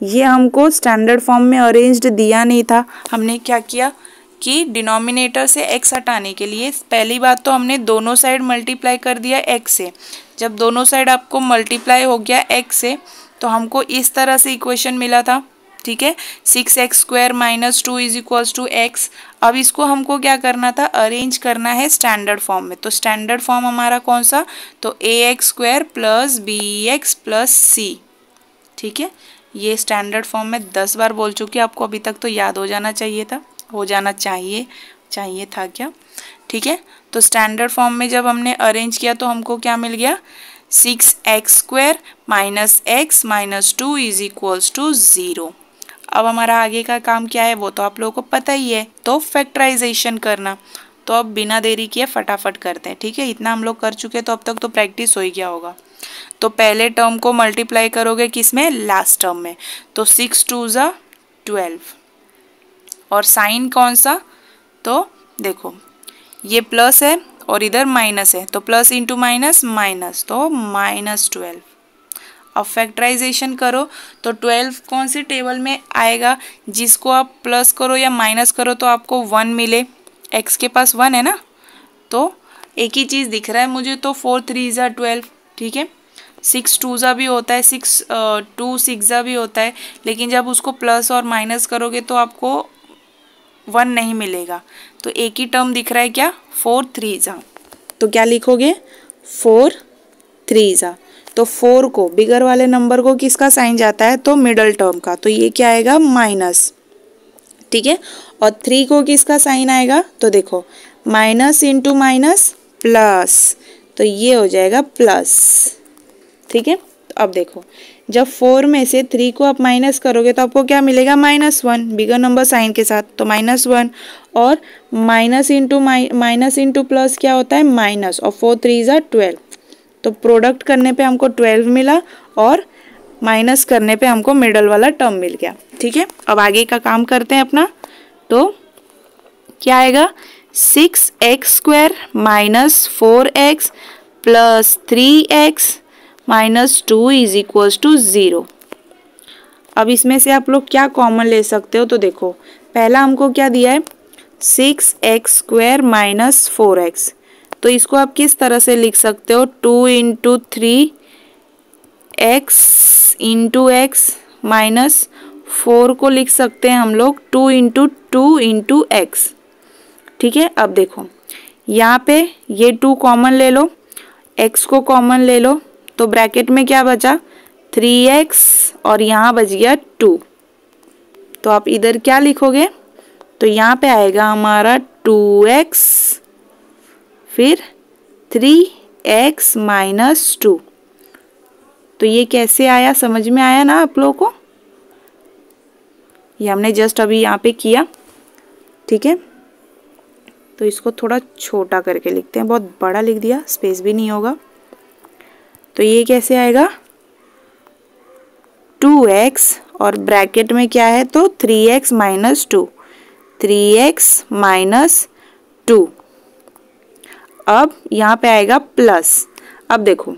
ये हमको स्टैंडर्ड फॉर्म में अरेंज्ड दिया नहीं था। हमने क्या किया कि डिनोमिनेटर से एक्स हटाने के लिए पहली बात तो हमने दोनों साइड मल्टीप्लाई कर दिया एक्स से। जब दोनों साइड आपको मल्टीप्लाई हो गया एक्स से तो हमको इस तरह से इक्वेशन मिला था। ठीक है? Six x square minus two is equals to x अब इसको हमको क्या करना था? अरेंज करना है स्टैंडर्ड फॉर्म में। तो स्टैंडर्ड फॉर्म हमारा कौन सा? तो a x square plus b x plus c ठीक है? ये स्टैंडर्ड फॉर्म में दस बार बोल चुकी आपको अभी तक तो याद हो जाना चाहिए था, हो जाना चाहिए चाहिए था क्या? ठीक है तो स्टैंडर्ड फॉर्म में जब हमने अरेंज किया तो हमको क्या मिल गया? Six x square minus x minus two is equals to zero अब हमारा आगे का काम क्या है, वो तो आप लोगों को पता ही है तो फैक्टराइजेशन करना। तो अब बिना देरी किए फटाफट करते हैं, ठीक है? इतना हम लोग कर चुके हैं तो अब तक तो प्रैक्टिस हो ही गया होगा। तो पहले टर्म को मल्टीप्लाई करोगे किसमें? लास्ट टर्म में। तो सिक्स टू ज़ा ट्वेल्व और साइन कौन सा? तो देखो, ये प्लस है और इधर माइनस है। तो प्लस इंटू माइनस माइनस तो माइनस ट्वेल्व अब फैक्टराइजेशन करो। तो ट्वेल्व कौन सी टेबल में आएगा? जिसको आप प्लस करो या माइनस करो तो आपको वन मिले। एक्स के पास वन है ना? तो एक ही चीज़ दिख रहा है मुझे तो फोर थ्री ज़ा ट्वेल्व ठीक है? सिक्स टू ज़ा भी होता है सिक्स टू सिक्स ज़ा भी होता है, लेकिन जब उसको प्लस और माइनस करोगे तो आपको वन नहीं मिलेगा। तो एक ही टर्म दिख रहा है क्या? फोर थ्री ज़ा। तो क्या लिखोगे? फोर थ्री ज़ा। तो फोर को बिगर वाले नंबर को किसका साइन जाता है? तो मिडल टर्म का। तो ये क्या आएगा? माइनस ठीक है? और थ्री को किसका साइन आएगा? तो देखो माइनस इंटू माइनस प्लस तो ये हो जाएगा प्लस ठीक है? अब देखो, जब फोर में से थ्री को आप माइनस करोगे तो आपको क्या मिलेगा? Minus one bigger number sign के साथ. तो माइनस वन और minus into minus into plus क्या होता है? माइनस और फोर थ्री ज़ा ट्वेल्व तो प्रोडक्ट करने पे हमको ट्वेल्व मिला और माइनस करने पे हमको मिडल वाला टर्म मिल गया. ठीक है? अब आगे का काम करते हैं अपना. तो क्या आएगा? Six x square minus four x plus three x minus two is equals to zero अब इसमें से आप लोग क्या कॉमन ले सकते हो तो देखो, पहला हमको क्या दिया है? Six x square minus four x तो इसको आप किस तरह से लिख सकते हो? Two into three x into x minus four को लिख सकते हैं हम लोग two into two into x ठीक है? अब देखो। यहाँ पे ये टू कॉमन ले लो एक्स को कॉमन ले लो तो ब्रैकेट में क्या बचा? थ्री एक्स और यहाँ बच गया टू तो आप इधर क्या लिखोगे? तो यहाँ पे आएगा हमारा टू एक्स फिर थ्री एक्स माइनस टू तो ये कैसे आया? समझ में आया ना आप लोगों को? ये हमने जस्ट अभी यहाँ पे किया। ठीक है? तो इसको थोड़ा छोटा करके लिखते हैं। बहुत बड़ा लिख दिया, स्पेस भी नहीं होगा। तो ये कैसे आएगा? टू एक्स और ब्रैकेट में क्या है? तो three x minus two. Three x minus two. अब यहाँ पे आएगा प्लस। अब देखो,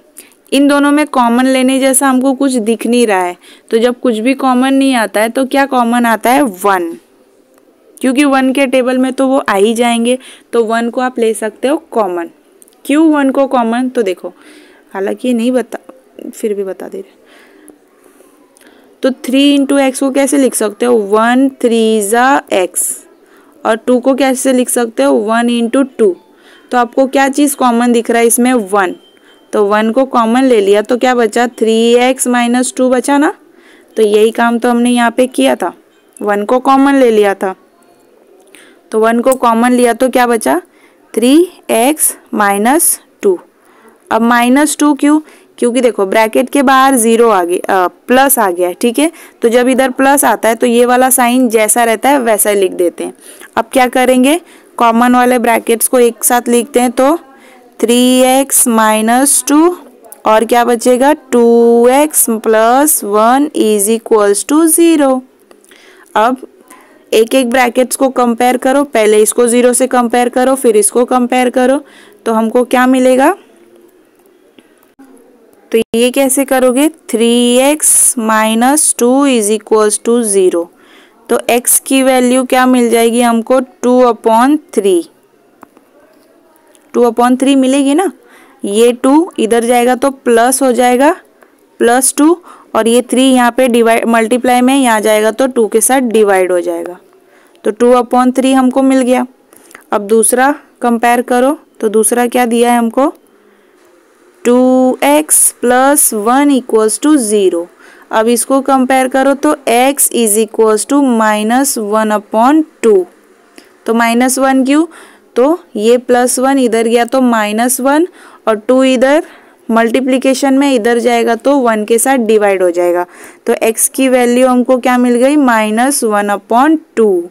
इन दोनों में कॉमन लेने जैसा हमको कुछ दिख नहीं रहा है। तो जब कुछ भी कॉमन नहीं आता है तो क्या कॉमन आता है? वन। क्योंकि वन के टेबल में तो वो आ ही जाएँगे तो वन को आप ले सकते हो कॉमन। क्यों वन को कॉमन? तो देखो, हालाँकि ये नहीं बता, फिर भी बता दे रहे तो थ्री इंटू एक्स को कैसे लिख सकते हो? वन थ्री ज़ा एक्स और टू को कैसे लिख सकते हो? वन इंटू टू तो आपको क्या चीज़ कॉमन दिख रहा है इसमें? वन। तो वन को कॉमन ले लिया तो क्या बचा? थ्री एक्स माइनस टू बचा ना? तो यही काम तो हमने यहाँ पे किया था। वन को कॉमन ले लिया था। तो वन को कॉमन लिया तो क्या बचा? थ्री एक्स माइनस टू अब माइनस टू क्यों? क्योंकि देखो ब्रैकेट के बाहर ज़ीरो आ गया प्लस आ गया ठीक है? तो जब इधर प्लस आता है तो ये वाला साइन जैसा रहता है, वैसा लिख देते हैं। अब क्या करेंगे? कॉमन वाले ब्रैकेट्स को एक साथ लिखते हैं तो थ्री एक्स माइनस टू और क्या बचेगा? Two x plus one is equals to zero अब एक एक ब्रैकेट्स को कंपेयर करो, पहले इसको ज़ीरो से कंपेयर करो, फिर इसको कंपेयर करो तो हमको क्या मिलेगा? तो ये कैसे करोगे? Three x minus two is equals to zero तो x की वैल्यू क्या मिल जाएगी हमको? Two upon three two upon three मिलेगी ना? ये टू इधर जाएगा तो प्लस हो जाएगा प्लस टू और ये थ्री यहाँ पे डिवाइड मल्टीप्लाई में यहाँ जाएगा तो टू के साथ डिवाइड हो जाएगा। तो टू अपॉन थ्री हमको मिल गया। अब दूसरा कंपेयर करो तो दूसरा क्या दिया है हमको? Two x plus one equals to zero अब इसको कंपेयर करो तो x is equals to minus one upon two तो माइनस वन क्यों? तो ये प्लस वन इधर गया तो माइनस वन और टू इधर मल्टीप्लीकेशन में इधर जाएगा तो वन के साथ डिवाइड हो जाएगा। तो एक्स की वैल्यू हमको क्या मिल गई? माइनस वन अपॉन टू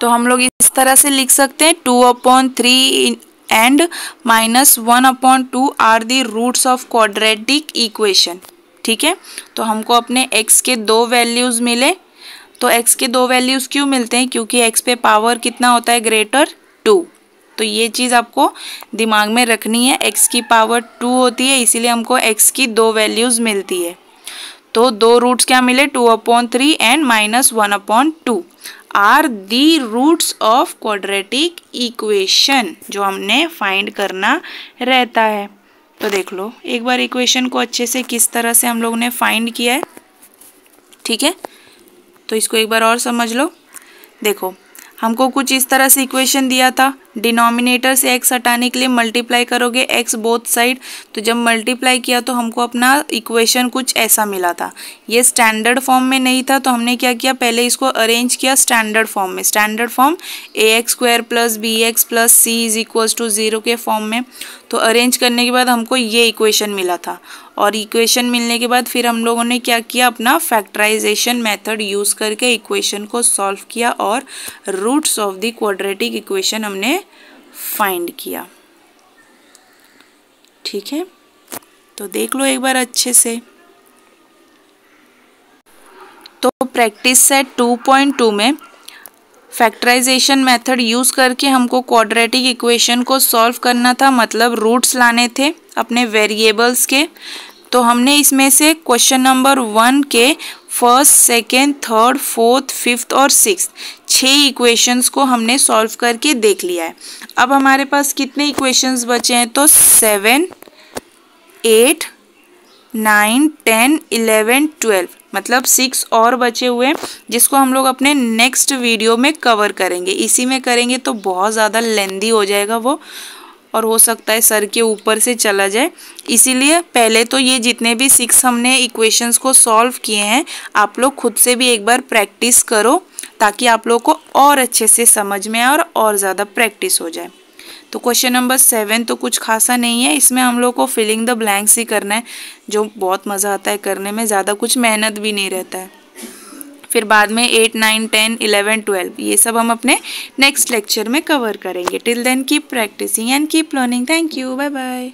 तो हम लोग इस तरह से लिख सकते हैं two upon three and minus one upon two are the roots of quadratic equation ठीक है? तो हमको अपने एक्स के दो वैल्यूज़ मिले। तो एक्स के दो वैल्यूज़ क्यों मिलते हैं? क्योंकि x पे पावर कितना होता है? ग्रेटर टू तो ये चीज़ आपको दिमाग में रखनी है। X की पावर टू होती है, इसीलिए हमको x की दो वैल्यूज़ मिलती है। तो दो रूट्स क्या मिले? Two upon three and minus one upon two are the roots of quadratic equation जो हमने फाइंड करना रहता है। तो देख लो, एक बार इक्वेशन को अच्छे से किस तरह से हम लोग ने फाइंड किया है। ठीक है? तो इसको एक बार और समझ लो। देखो, हमको कुछ इस तरह से इक्वेशन दिया था। डिनोमिनेटर से एक्स हटाने के लिए मल्टीप्लाई करोगे एक्स बोथ साइड तो जब मल्टीप्लाई किया तो हमको अपना इक्वेशन कुछ ऐसा मिला था। ये स्टैंडर्ड फॉर्म में नहीं था तो हमने क्या किया? पहले इसको अरेंज किया स्टैंडर्ड फॉर्म में। Standard form a x square plus b x plus c is equals to zero के फॉर्म में। तो अरेंज करने के बाद हमको ये इक्वेशन मिला था। और इक्वेशन मिलने के बाद फिर हम लोगों ने क्या किया? अपना फैक्टराइजेशन मेथड यूज़ करके इक्वेशन को सॉल्व किया और roots of the quadratic equation हमने फाइंड किया। ठीक है? तो देख लो एक बार अच्छे से। तो प्रैक्टिस सेट 2.2 में फैक्टराइजेशन मेथड यूज़ करके हमको क्वाड्रेटिक इक्वेशन को सॉल्व करना था मतलब रूट्स लाने थे अपने वेरिएबल्स के। तो हमने इसमें से क्वेश्चन नंबर वन के first second third fourth fifth और सिक्स छः इक्वेशंस को हमने सॉल्व करके देख लिया है। अब हमारे पास कितने इक्वेशंस बचे हैं? तो seven eight nine ten eleven twelve मतलब सिक्स और बचे हुए हैं, जिसको हम लोग अपने नेक्स्ट वीडियो में कवर करेंगे। इसी में करेंगे तो बहुत ज़्यादा लेंदी हो जाएगा वो। और हो सकता है सर के ऊपर से चला जाए। इसीलिए पहले तो ये जितने भी सिक्स हमने इक्वेशंस को सॉल्व किए हैं, आप लोग खुद से भी एक बार प्रैक्टिस करो ताकि आप लोग को और अच्छे से समझ में आए और और ज़्यादा प्रैक्टिस हो जाए। तो क्वेश्चन नंबर सेवन तो कुछ खासा नहीं है, इसमें हम लोग को फिलिंग द ब्लैंक्स ही करना है, जो बहुत मज़ा आता है करने में, ज़्यादा कुछ मेहनत भी नहीं रहता है। फिर बाद में eight nine ten eleven twelve ये सब हम अपने नेक्स्ट लेक्चर में कवर करेंगे. Till then keep practising and keep learning thank you bye bye